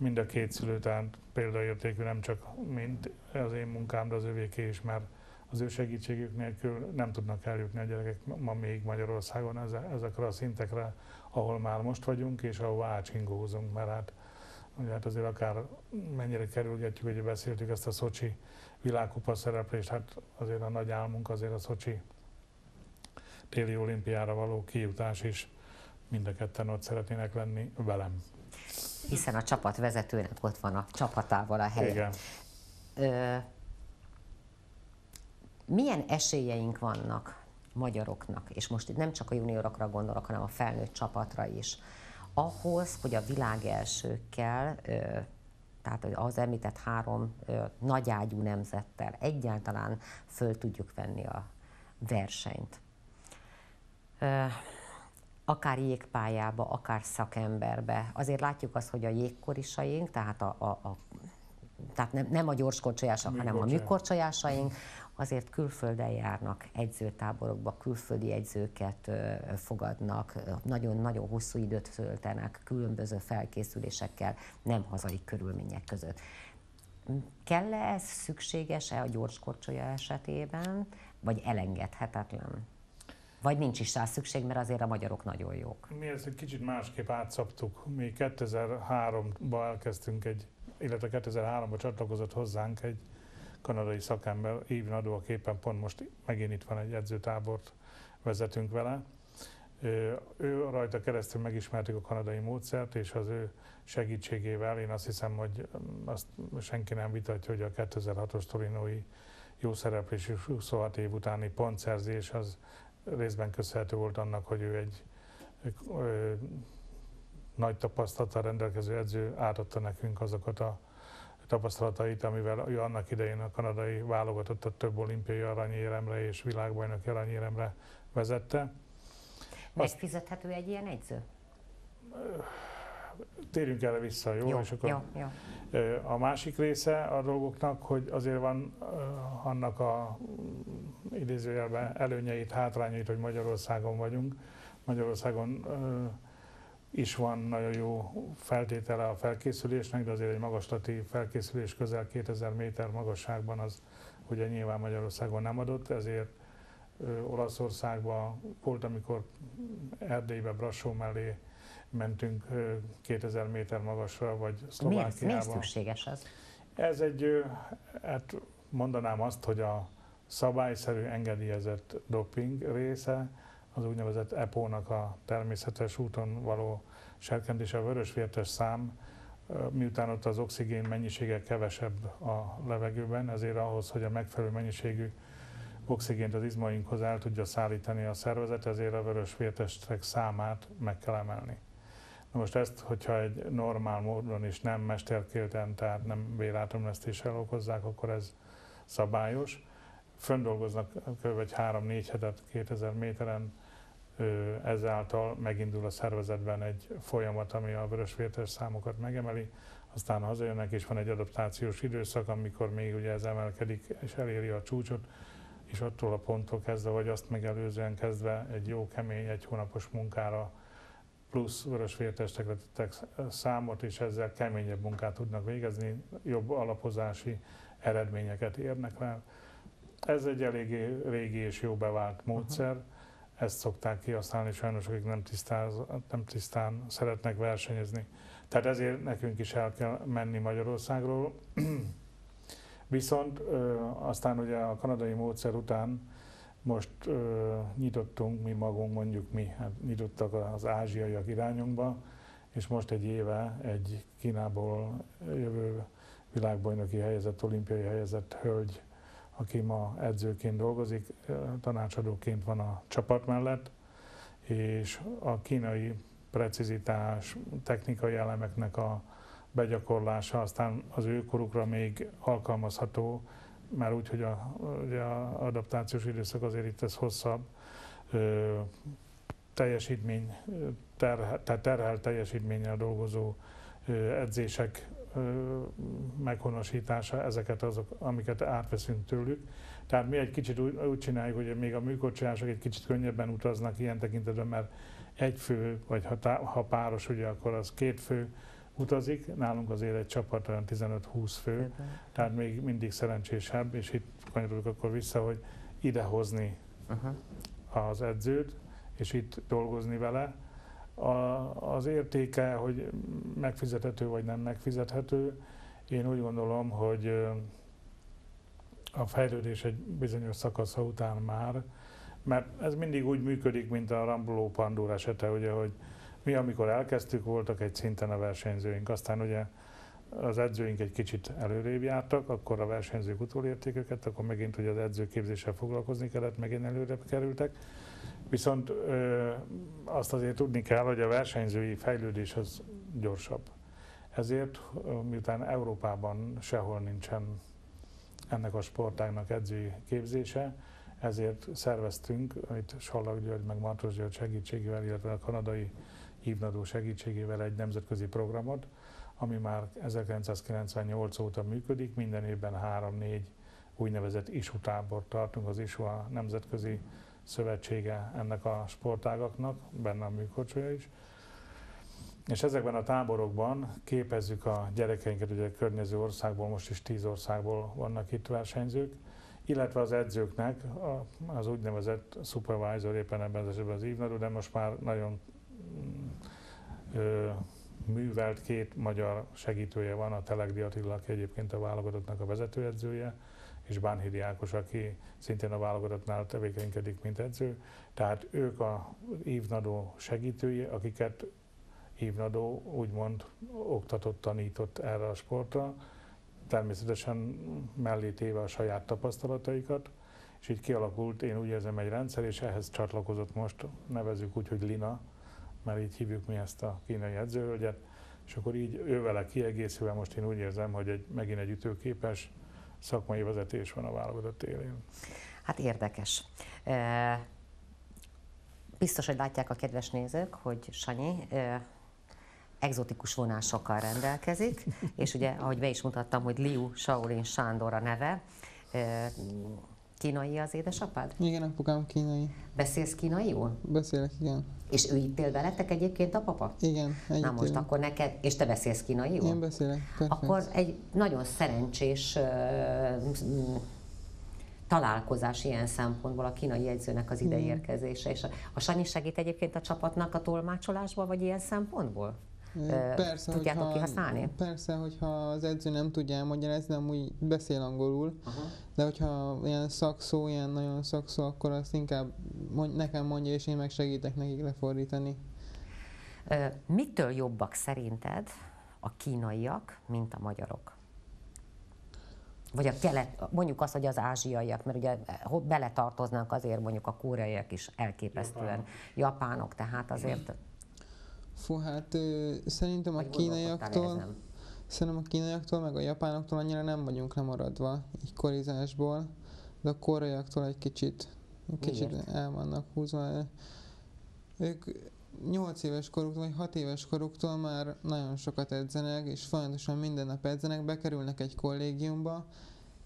mind a két szülő, tehát példaértékű nem csak mint az én munkám, de az övéké is, mert az ő segítségük nélkül nem tudnak eljutni a gyerekek ma még Magyarországon ezekre a szintekre, ahol már most vagyunk, és ahol ácsingózunk, mert hát, ugye hát azért akár mennyire kerülgetjük, hogy beszéltük ezt a Szocsi világkupa szereplést, hát azért a nagy álmunk azért a Szocsi téli olimpiára való kijutás is mind a ketten ott szeretnének lenni velem
hiszen a csapatvezetőnek ott van a csapatával a helye. Igen. Ö, milyen esélyeink vannak magyaroknak, és most nem csak a juniorokra gondolok, hanem a felnőtt csapatra is, ahhoz, hogy a világ elsőkkel, tehát az említett három nagyágyú nemzettel egyáltalán föl tudjuk venni a versenyt. Akár jégpályába, akár szakemberbe. Azért látjuk azt, hogy a jégkorisaink, tehát, a, a, a, tehát nem, nem a gyorskorcsolyások, hanem a műkorcsolyásaink, azért külföldön járnak edzőtáborokba, külföldi edzőket fogadnak, nagyon-nagyon hosszú időt töltenek különböző felkészülésekkel, nem hazai körülmények között. Kell-e ez szükséges-e a gyorskorcsolya esetében, vagy elengedhetetlen? Vagy nincs is rá szükség, mert azért a magyarok nagyon jók.
Mi ezt egy kicsit másképp átszaptuk. Mi 2003-ban elkezdtünk egy, illetve 2003-ban csatlakozott hozzánk egy kanadai szakember, Even Adóak éppen pont most megint itt van egy edzőtábort vezetünk vele. Ő rajta keresztül megismertük a kanadai módszert, és az ő segítségével én azt hiszem, hogy azt senki nem vitatja, hogy a 2006-os torinói jó szereplés és 26 év utáni pontszerzés az részben köszönhető volt annak, hogy ő egy, ö, nagy tapasztalattal rendelkező edző átadta nekünk azokat a tapasztalatait, amivel ő annak idején a kanadai válogatottat több olimpiai aranyéremre és világbajnoki aranyéremre vezette.
Megfizethető egy ilyen edző?
Térjünk erre vissza, jó?
jó, és akkor jó, jó.
A másik része a dolgoknak, hogy azért van annak a idézőjelben előnyeit, hátrányait, hogy Magyarországon vagyunk. Magyarországon is van nagyon jó feltétele a felkészülésnek, de azért egy magaslati felkészülés közel 2000 méter magasságban az ugye nyilván Magyarországon nem adott, ezért Olaszországban volt, amikor Erdélybe, Brassó mellé mentünk 2000 méter magasra, vagy Szlovákiába.
Miért, miért szükséges ez?
Ez egy, hát mondanám azt, hogy a szabályszerű engedélyezett doping része, az úgynevezett EPO-nak a természetes úton való serkentése, a vörösvértes szám, miután ott az oxigén mennyisége kevesebb a levegőben, ezért ahhoz, hogy a megfelelő mennyiségű oxigént az izmainkhoz el tudja szállítani a szervezet, ezért a vörösvértestek számát meg kell emelni. Na most ezt, hogyha egy normál módon is nem mesterkélten, tehát nem vérátomlesztéssel okozzák, akkor ez szabályos. Föndolgoznak kb. egy 3-4 hetet 2000 méteren, ezáltal megindul a szervezetben egy folyamat, ami a vörösvértes számokat megemeli, aztán hazajönnek, és van egy adaptációs időszak, amikor még ugye ez emelkedik és eléri a csúcsot, és attól a ponttól kezdve, vagy azt megelőzően kezdve egy jó kemény, egy hónapos munkára plusz vörösvértestekre tettek számot, és ezzel keményebb munkát tudnak végezni, jobb alapozási eredményeket érnek el. Ez egy eléggé régi és jó bevált módszer. Ezt szokták kihasználni sajnos, akik nem, tisztáz, nem tisztán szeretnek versenyezni. Tehát ezért nekünk is el kell menni Magyarországról. Viszont ö, aztán ugye a kanadai módszer után most ö, nyitottunk mi magunk, mondjuk mi, hát nyitottak az ázsiaiak irányunkba, és most egy éve egy Kínából jövő világbajnoki helyezett, olimpiai helyezett hölgy, aki ma edzőként dolgozik, tanácsadóként van a csapat mellett, és a kínai precizitás, technikai elemeknek a begyakorlása, aztán az ő korukra még alkalmazható, már úgy, hogy a, ugye a adaptációs időszak azért itt ez hosszabb, ö, teljesítmény, terhel, tehát terhel teljesítménnyel dolgozó ö, edzések ö, meghonosítása, ezeket azok, amiket átveszünk tőlük. Tehát mi egy kicsit úgy, úgy csináljuk, hogy még a műkorcsolyások egy kicsit könnyebben utaznak ilyen tekintetben, mert egy fő, vagy ha, tá, ha páros, ugye, akkor az két fő utazik, nálunk azért egy csapat olyan 15-20 fő, tehát még mindig szerencsésebb, és itt kanyarodok akkor vissza, hogy idehozni uh-huh. az edzőt, és itt dolgozni vele. A, az értéke, hogy megfizethető vagy nem megfizethető, én úgy gondolom, hogy a fejlődés egy bizonyos szakasza után már mert ez mindig úgy működik, mint a Ramboló Pandúr esete, ugye, hogy mi amikor elkezdtük, voltak egy szinten a versenyzőink, aztán ugye az edzőink egy kicsit előrébb jártak, akkor a versenyzők utolérték őket, akkor megint ugye az edzőképzéssel foglalkozni kellett, megint előrébb kerültek. Viszont ö, azt azért tudni kell, hogy a versenyzői fejlődés az gyorsabb. Ezért, miután Európában sehol nincsen ennek a sportágnak edzői képzése, ezért szerveztünk, itt Sallag György meg Martos György segítségével, illetve a kanadai hívnadó segítségével egy nemzetközi programot, ami már 1998 óta működik, minden évben három-négy úgynevezett ISU tábort tartunk, az ISU a Nemzetközi Szövetsége ennek a sportágaknak, benne a műkorcsolya is. És ezekben a táborokban képezzük a gyerekeinket, ugye a környező országból, most is tíz országból vannak itt versenyzők, illetve az edzőknek az úgynevezett supervisor, éppen ebben az esetben az ívnadó, de most már nagyon ö, művelt két magyar segítője van, a Telegdi Attila, aki egyébként a válogatottnak a vezetőedzője, és Bánhidi Ákos, aki szintén a válogatottnál tevékenykedik, mint edző. Tehát ők a ívnadó segítői, akiket ívnadó úgymond oktatott, tanított erre a sportra, természetesen mellé téve a saját tapasztalataikat, és így kialakult, én úgy érzem, egy rendszer, és ehhez csatlakozott most, nevezük úgy, hogy Lina, mert így hívjuk mi ezt a kínai edzőhölgyet, és akkor így ővele kiegészülve most én úgy érzem, hogy egy, megint egy ütőképes szakmai vezetés van a válogatott élén.
Hát érdekes. Biztos, hogy látják a kedves nézők, hogy Sanyi egzotikus vonásokkal rendelkezik, és ugye, ahogy be is mutattam, hogy Liu Shaolin Sándor a neve, kínai az édesapád?
Igen, apukám kínai.
Beszélsz kínaiul?
Beszélek, igen.
És ő itt él veletek egyébként a papa?
Igen,
Na most él. akkor neked, és te beszélsz kínaiul?
Én beszélek, perfekt.
Akkor egy nagyon szerencsés uh, találkozás ilyen szempontból a kínai jegyzőnek az ideérkezése. És a, a Sanyi segít egyébként a csapatnak a tolmácsolásban, vagy ilyen szempontból?
Persze,
tudjátok
hogyha,
kihasználni?
Persze, hogyha az edző nem tudja elmagyarázni, amúgy beszél angolul, uh-huh. de hogyha ilyen szakszó, ilyen nagyon szakszó, akkor azt inkább mond, nekem mondja, és én meg segítek nekik lefordítani.
Mitől jobbak szerinted a kínaiak, mint a magyarok? Vagy a kelet, mondjuk azt, hogy az ázsiaiak, mert ugye beletartoznak azért mondjuk a koreaiak is elképesztően, japánok, japánok tehát azért
Fú, hát ö, szerintem a kínaiaktól, szerintem a kínaiaktól, meg a japánoktól annyira nem vagyunk lemaradva, így korizásból, de a koreaiaktól egy kicsit, egy kicsit
Miért?
el vannak húzva. Ők 8 éves koruktól, vagy 6 éves koruktól már nagyon sokat edzenek, és folyamatosan minden nap edzenek, bekerülnek egy kollégiumba,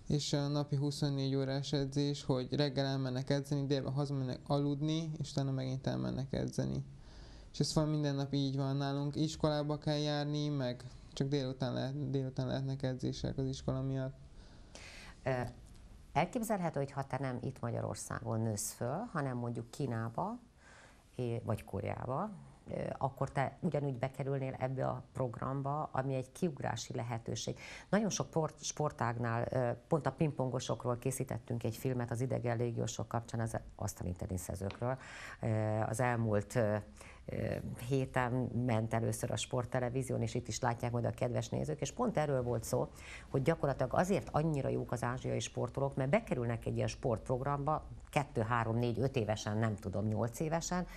és a napi 24 órás edzés, hogy reggel elmennek edzeni, délben hazamennek aludni, és utána megint elmennek edzeni. És ez van minden nap így van nálunk. Iskolába kell járni, meg csak délután, lehet, délután lehetnek edzések az iskola miatt.
Elképzelhető, hogy ha te nem itt Magyarországon nősz föl, hanem mondjuk Kínába, vagy Koreába, akkor te ugyanúgy bekerülnél ebbe a programba, ami egy kiugrási lehetőség. Nagyon sok port, sportágnál, pont a pingpongosokról készítettünk egy filmet az idegen légiósok kapcsán, az asztali teniszezőkről. Az elmúlt héten ment először a sporttelevízión, és itt is látják majd a kedves nézők, és pont erről volt szó, hogy gyakorlatilag azért annyira jók az ázsiai sportolók, mert bekerülnek egy ilyen sportprogramba, 2, 3, 4, 5 évesen, nem tudom, 8 évesen,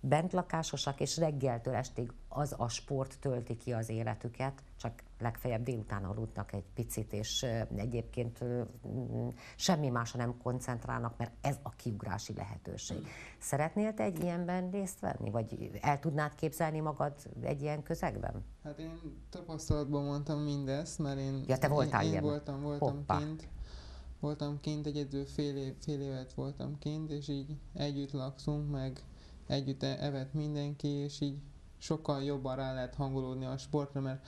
bentlakásosak, és reggeltől estig az a sport tölti ki az életüket, csak legfeljebb délután aludnak egy picit, és egyébként mm, semmi másra nem koncentrálnak, mert ez a kiugrási lehetőség. Szeretnél te egy ilyenben részt venni, vagy el tudnád képzelni magad egy ilyen közegben?
Hát én tapasztalatban mondtam mindezt, mert én,
Ja, te voltál
én, én
ilyenben.
voltam, voltam
Hoppá.
kint. Voltam kint, egyedül fél, év, fél évet voltam kint, és így együtt lakszunk, meg együtt e- evett mindenki, és így sokkal jobban rá lehet hangolódni a sportra, mert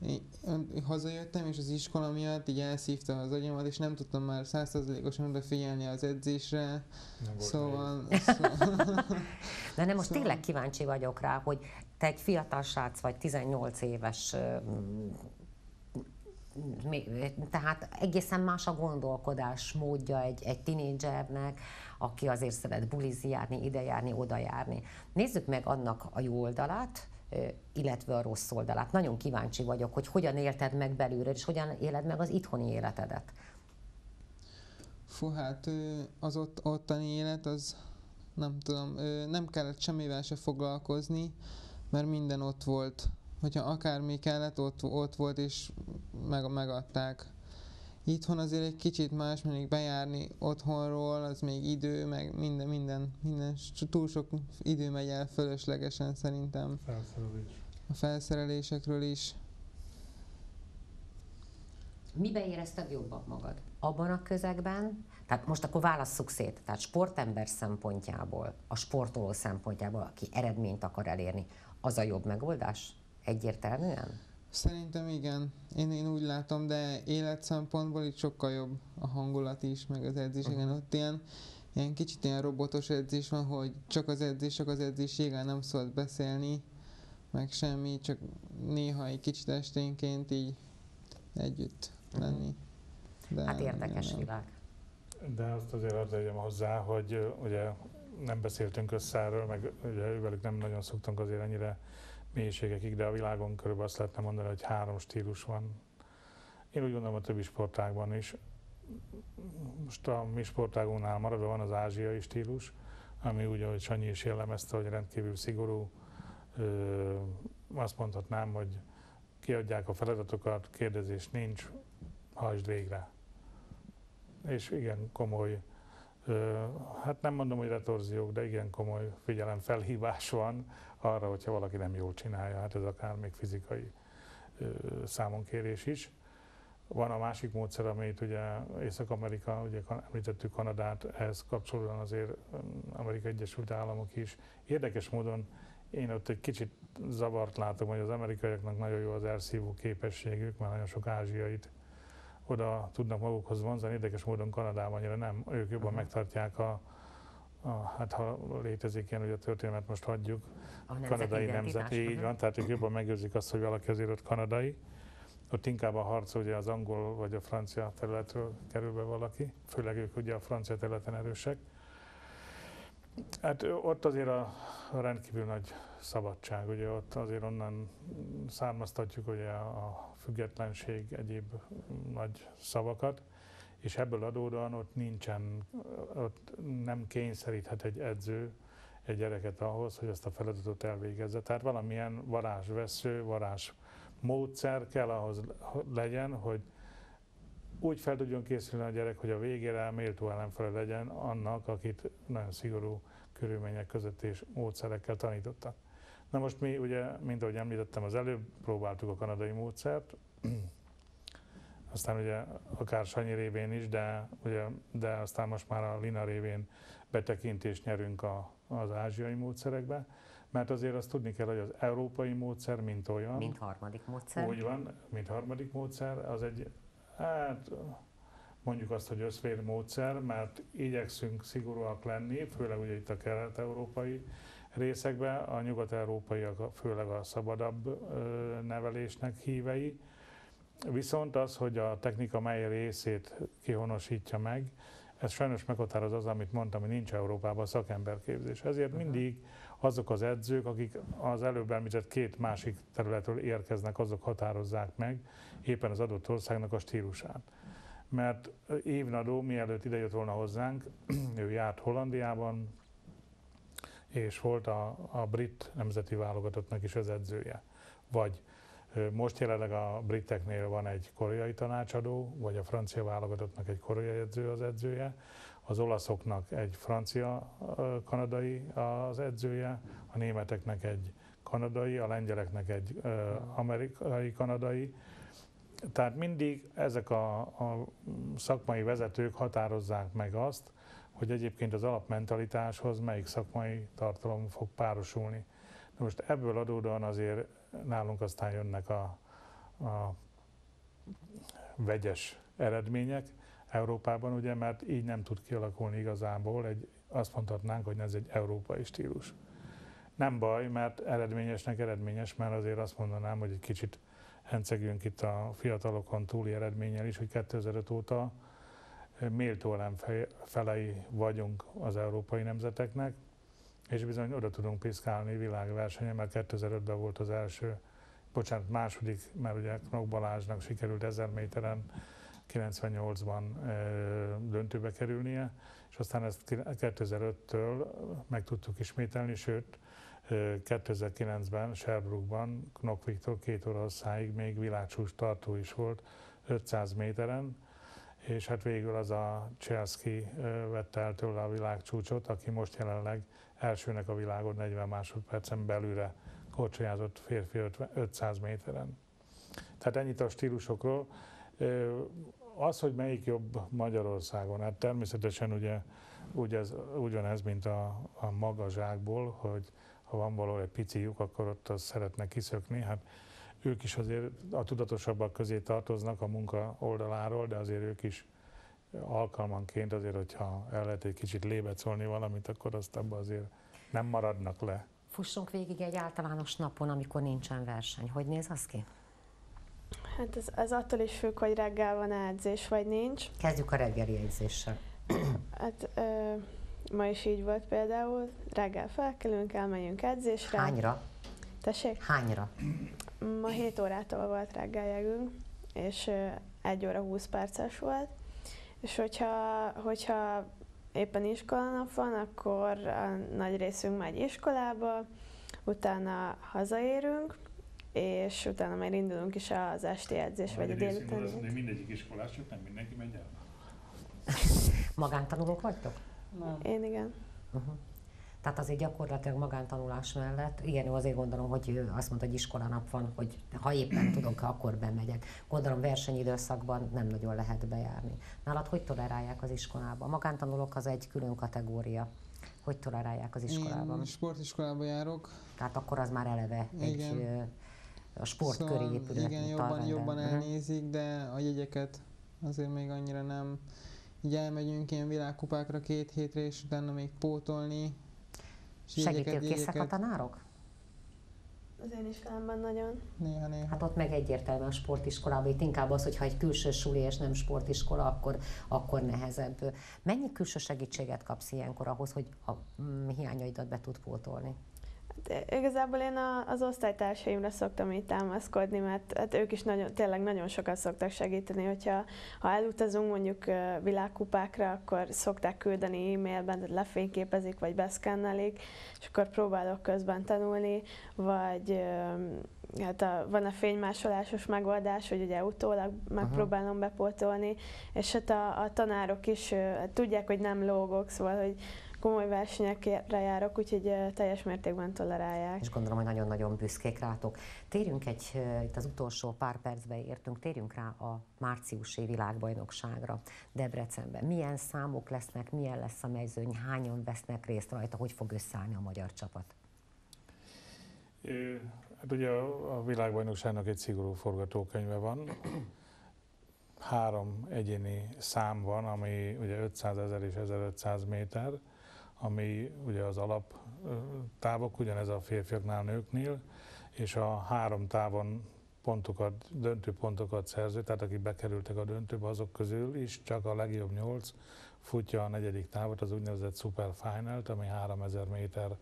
én hazajöttem, és az iskola miatt így elszívta az agyamat, és nem tudtam már százszerzalékosan odafigyelni az edzésre,
Nem
szóval, szóval
De nem, most
Szóval-
tényleg kíváncsi vagyok rá, hogy te egy fiatal srác vagy, 18 éves, tehát egészen más a gondolkodás módja egy, egy tinédzsernek, aki azért szeret bulizni járni, ide járni, oda járni. Nézzük meg annak a jó oldalát, illetve a rossz oldalát. Nagyon kíváncsi vagyok, hogy hogyan élted meg belülről, és hogyan éled meg az itthoni életedet.
Fú, hát az ott, ottani élet, az nem tudom, nem kellett semmivel se foglalkozni, mert minden ott volt. Hogyha akármi kellett, ott, ott volt, és meg, megadták. Itthon azért egy kicsit más, mondjuk bejárni otthonról, az még idő, meg minden, minden, minden, túl sok idő megy el fölöslegesen szerintem
Felszerelés.
a felszerelésekről is.
Miben érezted jobban magad? Abban a közegben, tehát most akkor válasszuk szét, tehát sportember szempontjából, a sportoló szempontjából, aki eredményt akar elérni, az a jobb megoldás? Egyértelműen?
Szerintem igen, én, én úgy látom, de élet szempontból itt sokkal jobb a hangulat is, meg az edzéseken.
Mhm.
Ott ilyen, ilyen kicsit ilyen robotos edzés van, hogy csak az edzés, csak az edzés, igen, nem szabad beszélni, meg semmi, csak néha egy kicsit esténként így együtt
Mhm.
lenni. De
Hát érdekes
nem.
világ.
De azt azért hadd tegyem hozzá, hogy ugye nem beszéltünk össze erről, meg ugye velük nem nagyon szoktunk azért ennyire mélységekig, de a világon körülbelül azt lehetne mondani, hogy három stílus van. Én úgy gondolom a többi sportágban is. Most a mi sportágunknál maradva van az ázsiai stílus, ami úgy, ahogy Sanyi is jellemezte, hogy rendkívül szigorú. Ö, azt mondhatnám, hogy kiadják a feladatokat, kérdezés nincs, hajtsd végre. És igen, komoly, hát nem mondom, hogy retorziók, de igen komoly figyelemfelhívás van arra, hogyha valaki nem jól csinálja, hát ez akár még fizikai számonkérés is. Van a másik módszer, amit ugye Észak-Amerika, ugye említettük Kanadát, ehhez kapcsolódóan azért öm, Amerikai Egyesült Államok is. Érdekes módon én ott egy kicsit zavart látom, hogy az amerikaiaknak nagyon jó az elszívó képességük, mert nagyon sok ázsiait oda tudnak magukhoz vonzani. Érdekes módon Kanadában annyira nem. Ők jobban
Aha.
megtartják a, a, hát ha létezik ilyen, hogy a történelmet most hagyjuk,
A nemzeti
kanadai
identitás.
nemzet, így van, tehát ők jobban megőrzik azt, hogy valaki azért ott kanadai. Ott inkább a harc ugye az angol vagy a francia területről kerül be valaki, főleg ők ugye a francia területen erősek. Hát ott azért a, a rendkívül nagy szabadság, ugye ott azért onnan származtatjuk ugye a függetlenség egyéb nagy szavakat, és ebből adódóan ott nincsen, ott nem kényszeríthet egy edző egy gyereket ahhoz, hogy ezt a feladatot elvégezze. Tehát valamilyen varázsvesző, varázs módszer kell ahhoz legyen, hogy úgy fel tudjon készülni a gyerek, hogy a végére méltó ellenfele legyen annak, akit nagyon szigorú körülmények között és módszerekkel tanítottak. Na most mi ugye, mint ahogy említettem az előbb, próbáltuk a kanadai módszert, aztán ugye akár Sanyi révén is, de, ugye, de aztán most már a Lina révén betekintést nyerünk a, az ázsiai módszerekbe, mert azért azt tudni kell, hogy az európai módszer, mint olyan.
Mint harmadik módszer.
Úgy van, mint harmadik módszer, az egy, hát mondjuk azt, hogy összvér módszer, mert igyekszünk szigorúak lenni, főleg ugye itt a kelet-európai részekben, a nyugat-európaiak főleg a szabadabb nevelésnek hívei, Viszont az, hogy a technika mely részét kihonosítja meg, ez sajnos meghatároz az, amit mondtam, hogy nincs Európában szakemberképzés. Ezért mindig azok az edzők, akik az előbb említett két másik területről érkeznek, azok határozzák meg éppen az adott országnak a stílusát. Mert évnadó, mielőtt idejött volna hozzánk, ő járt Hollandiában, és volt a, a brit nemzeti válogatottnak is az edzője. Vagy most jelenleg a briteknél van egy koreai tanácsadó, vagy a francia válogatottnak egy koreai edző az edzője, az olaszoknak egy francia-kanadai az edzője, a németeknek egy kanadai, a lengyeleknek egy amerikai-kanadai. Tehát mindig ezek a, a szakmai vezetők határozzák meg azt, hogy egyébként az alapmentalitáshoz melyik szakmai tartalom fog párosulni. De most ebből adódóan azért nálunk aztán jönnek a, a vegyes eredmények Európában, ugye, mert így nem tud kialakulni igazából egy, azt mondhatnánk, hogy ez egy európai stílus. Nem baj, mert eredményesnek eredményes, mert azért azt mondanám, hogy egy kicsit hencegjünk itt a fiatalokon túli eredménnyel is, hogy 2005 óta méltó felei vagyunk az európai nemzeteknek, és bizony oda tudunk piszkálni világversenyen, mert 2005-ben volt az első, bocsánat, második, mert ugye Knok Balázsnak sikerült 1000 méteren 98-ban döntőbe kerülnie, és aztán ezt 2005-től meg tudtuk ismételni, sőt 2009-ben Sherbrookeban Knok Viktor két oroszáig még világsús tartó is volt 500 méteren, és hát végül az a Cselszki vette el tőle a világcsúcsot, aki most jelenleg elsőnek a világon 40 másodpercen belülre korcsolyázott férfi 500 méteren. Tehát ennyit a stílusokról. Az, hogy melyik jobb Magyarországon, hát természetesen ugye úgy, ez, úgy mint a, a maga zsákból, hogy ha van valahol egy pici lyuk, akkor ott az szeretne kiszökni. Hát ők is azért a tudatosabbak közé tartoznak a munka oldaláról, de azért ők is alkalmanként azért, hogyha el lehet egy kicsit lébecolni valamit, akkor azt abban azért nem maradnak le.
Fussunk végig egy általános napon, amikor nincsen verseny. Hogy néz az ki?
Hát ez, ez attól is függ, hogy reggel van edzés, vagy nincs.
Kezdjük a reggeli edzéssel.
Hát ö, ma is így volt például. Reggel felkelünk, elmegyünk edzésre.
Hányra?
Tessék?
Hányra?
Ma 7 órától volt reggeljegünk, és 1 óra 20 perces volt. És hogyha, hogyha éppen iskolanap van, akkor a nagy részünk megy iskolába, utána hazaérünk, és utána már indulunk is az esti edzés,
a
vagy a délutáni.
Az, hogy mindegyik iskolás, csak nem mindenki megy el.
Magántanulók vagytok?
Nem. Én igen.
Uh-huh. Tehát azért gyakorlatilag magántanulás mellett, igen, azért gondolom, hogy azt mondta, hogy iskolanap van, hogy ha éppen tudok, akkor bemegyek. Gondolom versenyidőszakban nem nagyon lehet bejárni. Nálad hogy tolerálják az iskolában? A magántanulók az egy külön kategória. Hogy tolerálják az iskolában? Én
sportiskolába járok.
Tehát akkor az már eleve igen. egy a sport szóval köré épülő
Igen, jobban, jobban mhm. elnézik, de a jegyeket azért még annyira nem. Így elmegyünk ilyen világkupákra két hétre, és utána még pótolni,
Segítőkészek a tanárok?
Az én iskolámban nagyon.
Néha, néha.
Hát ott meg egyértelműen a sportiskolában, itt inkább az, hogyha egy külső suli és nem sportiskola, akkor, akkor nehezebb. Mennyi külső segítséget kapsz ilyenkor ahhoz, hogy a mm, hiányaidat be tud pótolni?
Igazából én a, az osztálytársaimra szoktam így támaszkodni, mert hát ők is nagyon, tényleg nagyon sokat szoktak segíteni, hogyha ha elutazunk mondjuk világkupákra, akkor szokták küldeni e-mailben, tehát lefényképezik, vagy beszkennelik, és akkor próbálok közben tanulni, vagy hát a, van a fénymásolásos megoldás, hogy ugye utólag megpróbálom uh-huh. bepótolni, és hát a, a tanárok is hát tudják, hogy nem lógok, szóval, hogy komoly versenyekre járok, úgyhogy teljes mértékben tolerálják.
És gondolom, hogy nagyon-nagyon büszkék rátok. Térjünk egy, itt az utolsó pár percbe értünk, térjünk rá a márciusi világbajnokságra Debrecenben. Milyen számok lesznek, milyen lesz a mezőny, hányan vesznek részt rajta, hogy fog összeállni a magyar csapat?
Hát ugye a világbajnokságnak egy szigorú forgatókönyve van. Három egyéni szám van, ami ugye 500 ezer és 1500 méter ami ugye az alap távok, ugyanez a férfiaknál, nőknél, és a három távon pontokat, döntő pontokat szerző, tehát akik bekerültek a döntőbe, azok közül is csak a legjobb nyolc futja a negyedik távot, az úgynevezett Super final ami 3000 méter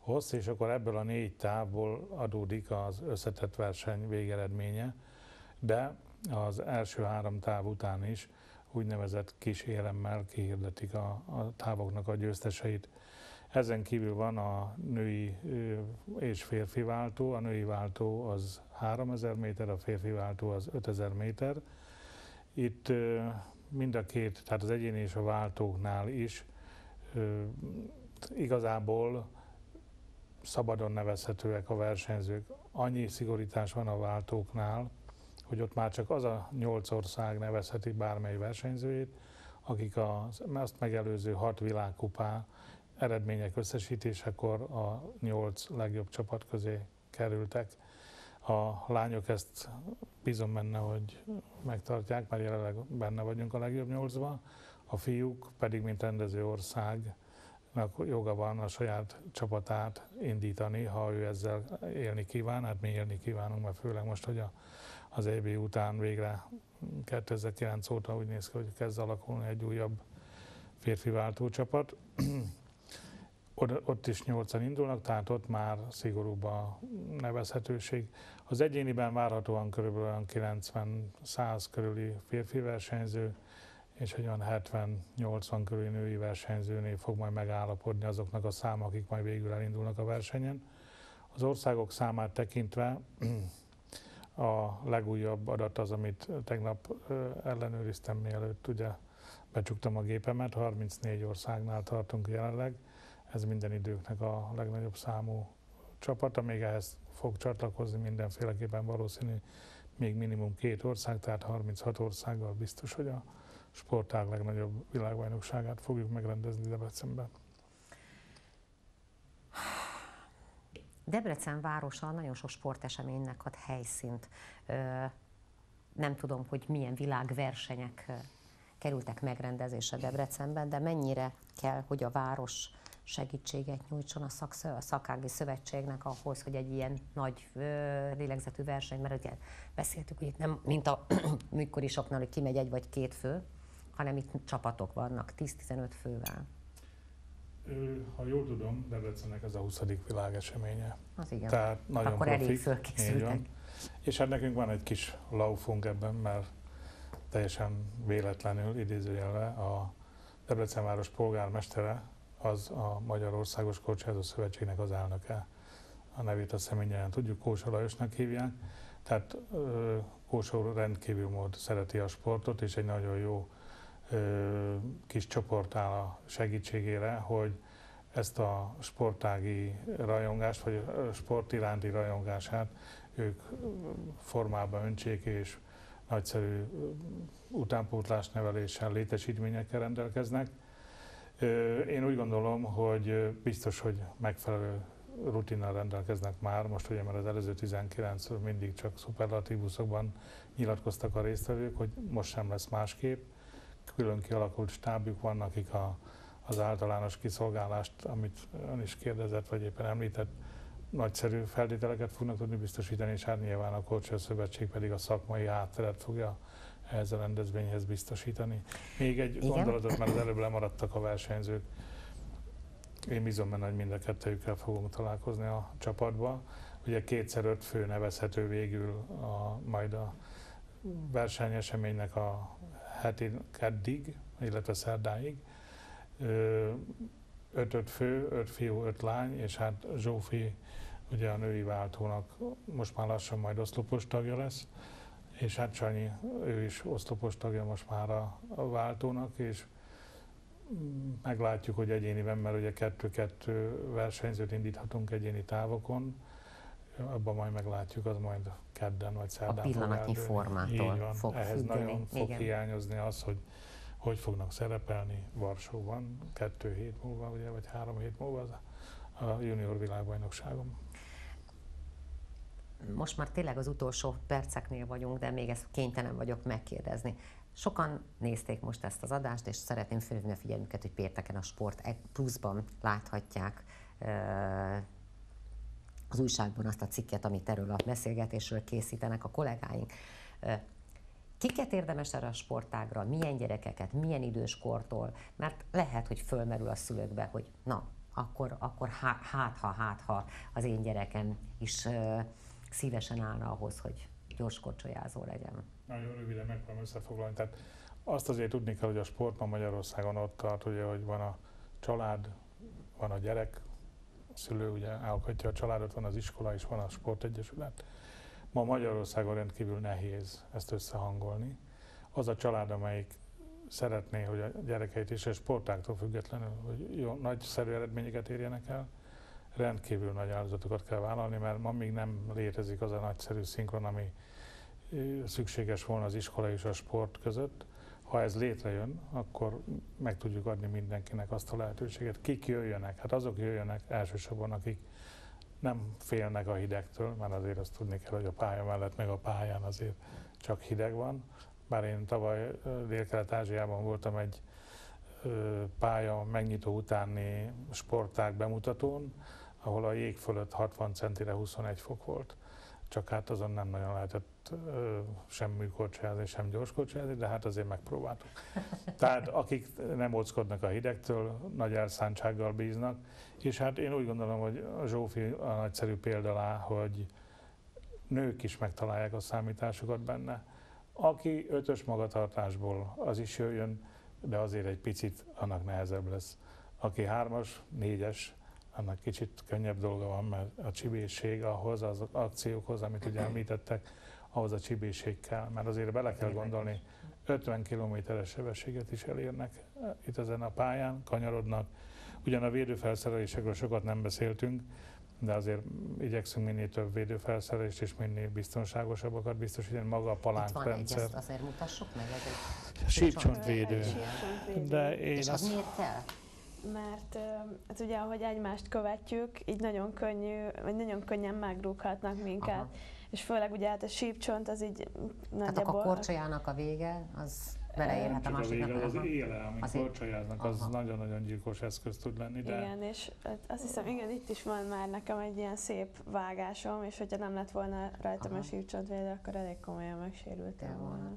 hossz, és akkor ebből a négy távból adódik az összetett verseny végeredménye, de az első három táv után is úgynevezett kis éremmel kihirdetik a, a távoknak a győzteseit. Ezen kívül van a női és férfi váltó. A női váltó az 3000 méter, a férfi váltó az 5000 méter. Itt mind a két, tehát az egyéni és a váltóknál is igazából szabadon nevezhetőek a versenyzők. Annyi szigorítás van a váltóknál, hogy ott már csak az a nyolc ország nevezheti bármely versenyzőjét, akik az, azt megelőző hat világkupá eredmények összesítésekor a nyolc legjobb csapat közé kerültek. A lányok ezt bízom benne, hogy megtartják, mert jelenleg benne vagyunk a legjobb nyolcban. A fiúk pedig, mint rendező ország, joga van a saját csapatát indítani, ha ő ezzel élni kíván, hát mi élni kívánunk, mert főleg most, hogy a az EB után végre 2009 óta úgy néz ki, hogy kezd alakulni egy újabb férfi váltócsapat. Ott is nyolcan indulnak, tehát ott már szigorúbb a nevezhetőség. Az egyéniben várhatóan kb. 90-100 körüli férfi versenyző, és egy olyan 70-80 körüli női versenyzőnél fog majd megállapodni azoknak a száma, akik majd végül elindulnak a versenyen. Az országok számát tekintve a legújabb adat az, amit tegnap ellenőriztem, mielőtt ugye becsuktam a gépemet, 34 országnál tartunk jelenleg. Ez minden időknek a legnagyobb számú csapata, még ehhez fog csatlakozni mindenféleképpen valószínű még minimum két ország, tehát 36 országgal biztos, hogy a sportág legnagyobb világbajnokságát fogjuk megrendezni Debrecenben.
Debrecen városa nagyon sok sporteseménynek ad helyszínt. Nem tudom, hogy milyen világversenyek kerültek megrendezésre Debrecenben, de mennyire kell, hogy a város segítséget nyújtson a, szak, a szakági szövetségnek ahhoz, hogy egy ilyen nagy ö, lélegzetű verseny, mert ugye beszéltük, hogy itt nem, mint a műkorisoknál, hogy kimegy egy vagy két fő, hanem itt csapatok vannak 10-15 fővel.
Ha jól tudom, Debrecennek ez a 20. világeseménye.
Az igen.
Tehát nagyon
Akkor
profik,
elég fölkészültek.
És hát nekünk van egy kis laufunk ebben, mert teljesen véletlenül idézőjelve a Debrecen város polgármestere az a Magyarországos Korcsázó Szövetségnek az elnöke. A nevét a személyen tudjuk, Kósa Lajosnak hívják. Tehát Kósa rendkívül mód szereti a sportot, és egy nagyon jó kis csoport áll a segítségére, hogy ezt a sportági rajongást, vagy a sport iránti rajongását ők formába öntsék, és nagyszerű utánpótlás neveléssel, létesítményekkel rendelkeznek. Én úgy gondolom, hogy biztos, hogy megfelelő rutinnal rendelkeznek már, most ugye már az előző 19 mindig csak szuperlatívuszokban nyilatkoztak a résztvevők, hogy most sem lesz másképp külön kialakult stábjuk van, akik a, az általános kiszolgálást, amit ön is kérdezett, vagy éppen említett, nagyszerű feltételeket fognak tudni biztosítani, és hát nyilván a Korcső Szövetség pedig a szakmai hátteret fogja ehhez a rendezvényhez biztosítani. Még egy Igen? gondolatot, mert az előbb lemaradtak a versenyzők. én bízom benne, hogy mind a kettőjükkel fogunk találkozni a csapatba. Ugye kétszer öt fő nevezhető végül a, majd a versenyeseménynek a heti keddig, illetve szerdáig. Öt-öt fő, öt fiú, öt lány, és hát Zsófi ugye a női váltónak most már lassan majd oszlopos tagja lesz, és hát Sanyi, ő is oszlopos tagja most már a, a váltónak, és meglátjuk, hogy egyéniben, mert ugye kettő-kettő versenyzőt indíthatunk egyéni távokon, abban majd meglátjuk, az majd kedden vagy szerdán
A pillanatnyi
fog
formától
Így van.
fog
Ehhez
függeni.
nagyon fog
Igen.
hiányozni az, hogy hogy fognak szerepelni Varsóban kettő hét múlva, ugye, vagy három hét múlva az a junior világbajnokságon.
Most már tényleg az utolsó perceknél vagyunk, de még ezt kénytelen vagyok megkérdezni. Sokan nézték most ezt az adást, és szeretném felhívni a figyelmüket, hogy pénteken a Sport Pluszban láthatják az újságban azt a cikket, amit erről a beszélgetésről készítenek a kollégáink. Kiket érdemes erre a sportágra, milyen gyerekeket, milyen időskortól, mert lehet, hogy fölmerül a szülőkbe, hogy na, akkor, akkor há- hát, ha, hát, ha az én gyerekem is szívesen állna ahhoz, hogy gyorskorcsolyázó legyen.
Nagyon röviden megpróbálom összefoglalni. Tehát azt azért tudni kell, hogy a sport ma Magyarországon ott tart, ugye, hogy van a család, van a gyerek, szülő ugye alkotja a családot, van az iskola és van a sportegyesület. Ma Magyarországon rendkívül nehéz ezt összehangolni. Az a család, amelyik szeretné, hogy a gyerekeit is, és sportáktól függetlenül, hogy jó, nagyszerű eredményeket érjenek el, rendkívül nagy áldozatokat kell vállalni, mert ma még nem létezik az a nagyszerű szinkron, ami szükséges volna az iskola és a sport között. Ha ez létrejön, akkor meg tudjuk adni mindenkinek azt a lehetőséget. Kik jöjjönek? Hát azok jöjjönek elsősorban, akik nem félnek a hidegtől, mert azért azt tudni kell, hogy a pálya mellett, meg a pályán azért csak hideg van. Bár én tavaly Dél-Kelet-Ázsiában voltam egy pálya megnyitó utáni sportág bemutatón, ahol a jég fölött 60 centire 21 fok volt. Csak hát azon nem nagyon lehetett ö, sem műkorcsolyázni, sem gyorskorcsolyázni, de hát azért megpróbáltuk. Tehát akik nem óckodnak a hidegtől, nagy elszántsággal bíznak, és hát én úgy gondolom, hogy a Zsófi a nagyszerű példa rá, hogy nők is megtalálják a számításokat benne. Aki ötös magatartásból, az is jöjjön, de azért egy picit annak nehezebb lesz. Aki hármas, négyes, annak kicsit könnyebb dolga van, mert a csibészség ahhoz, az akciókhoz, amit ugye említettek, ahhoz a csibészség kell, mert azért bele kell gondolni, 50 kilométeres sebességet is elérnek eh, itt ezen a pályán, kanyarodnak. Ugyan a védőfelszerelésekről sokat nem beszéltünk, de azért igyekszünk minél több védőfelszerelést és minél biztonságosabbakat biztosítani. Maga a
Itt van egy,
palánkrendszer,
azért mutassuk meg. Ez egy
sípcsontvédő.
Egy sípcsontvédő.
De én
és az
azt
miért kell?
Mert hát ugye, ahogy egymást követjük, így nagyon könnyű, vagy nagyon könnyen megrúghatnak minket.
Aha.
És főleg ugye hát a sípcsont az így
Tehát akkor
nagyjából...
a korcsolyának a vége, az beleérhet a másiknak.
az
aha.
éle, amikor
Azért-
korcsolyáznak, az nagyon-nagyon gyilkos eszköz tud lenni, de
Igen, és hát azt hiszem, igen, itt is van már nekem egy ilyen szép vágásom, és hogyha nem lett volna rajtam
Aha.
a sípcsontvédő, akkor elég komolyan megsérültem
volna.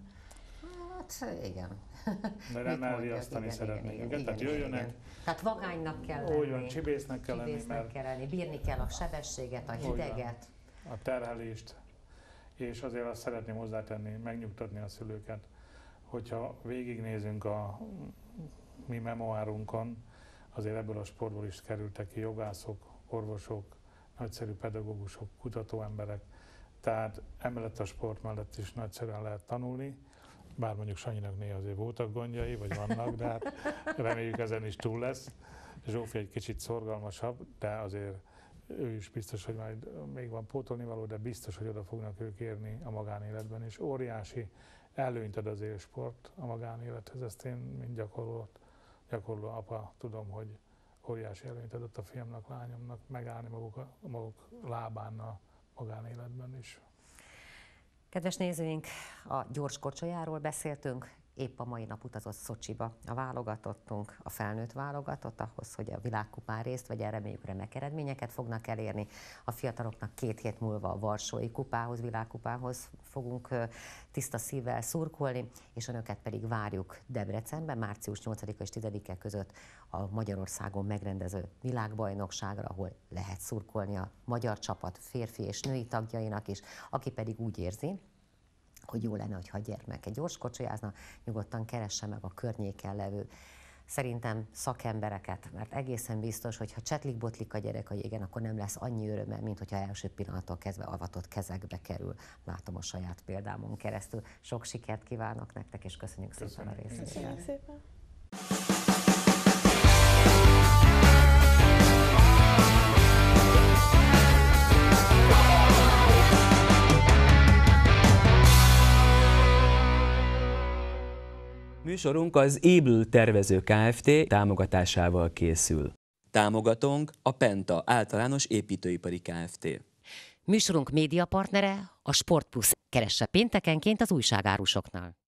Hát igen.
elriasztani
mondjak? Igen,
szeretnék őket,
igen,
tehát jöjjönek,
igen. Tehát vagánynak kell lenni.
úgy van, csibésznek kell lenni, mert
kell lenni, bírni kell a sebességet, a hideget.
a terhelést, és azért azt szeretném hozzátenni, megnyugtatni a szülőket, hogyha végignézünk a mi memoárunkon, azért ebből a sportból is kerültek ki jogászok, orvosok, nagyszerű pedagógusok, kutatóemberek, tehát emellett a sport mellett is nagyszerűen lehet tanulni, bár mondjuk Sanyinak néha azért voltak gondjai, vagy vannak, de hát reméljük ezen is túl lesz. Zsófi egy kicsit szorgalmasabb, de azért ő is biztos, hogy majd még van pótolni való, de biztos, hogy oda fognak ők érni a magánéletben, és óriási előnyt ad az élsport a magánélethez. Ezt én, mint gyakorló, gyakorló apa tudom, hogy óriási előnyt adott a fiamnak, lányomnak megállni maguk, maguk lábán a magánéletben is.
Kedves nézőink, a gyors korcsolyáról beszéltünk, Épp a mai nap utazott Szocsiba a válogatottunk, a felnőtt válogatott ahhoz, hogy a világkupán részt vegyen, reméljük remek eredményeket fognak elérni. A fiataloknak két hét múlva a Varsói kupához, világkupához fogunk tiszta szívvel szurkolni, és önöket pedig várjuk Debrecenben, március 8 és 10-e között a Magyarországon megrendező világbajnokságra, ahol lehet szurkolni a magyar csapat férfi és női tagjainak is, aki pedig úgy érzi, hogy jó lenne, hogyha a gyermek egy gyors kocsijázna, nyugodtan keresse meg a környéken levő szerintem szakembereket, mert egészen biztos, hogy ha csetlik-botlik a gyerek a jégen, akkor nem lesz annyi öröme, mint hogyha első pillanattól kezdve avatott kezekbe kerül. Látom a saját példámon keresztül. Sok sikert kívánok nektek, és köszönjük, köszönjük. szépen a részt.
Köszönjük szépen.
Műsorunk az Ébül Tervező Kft. támogatásával készül. Támogatónk a Penta általános építőipari Kft.
Műsorunk médiapartnere a Sport Plus. Keresse péntekenként az újságárusoknál.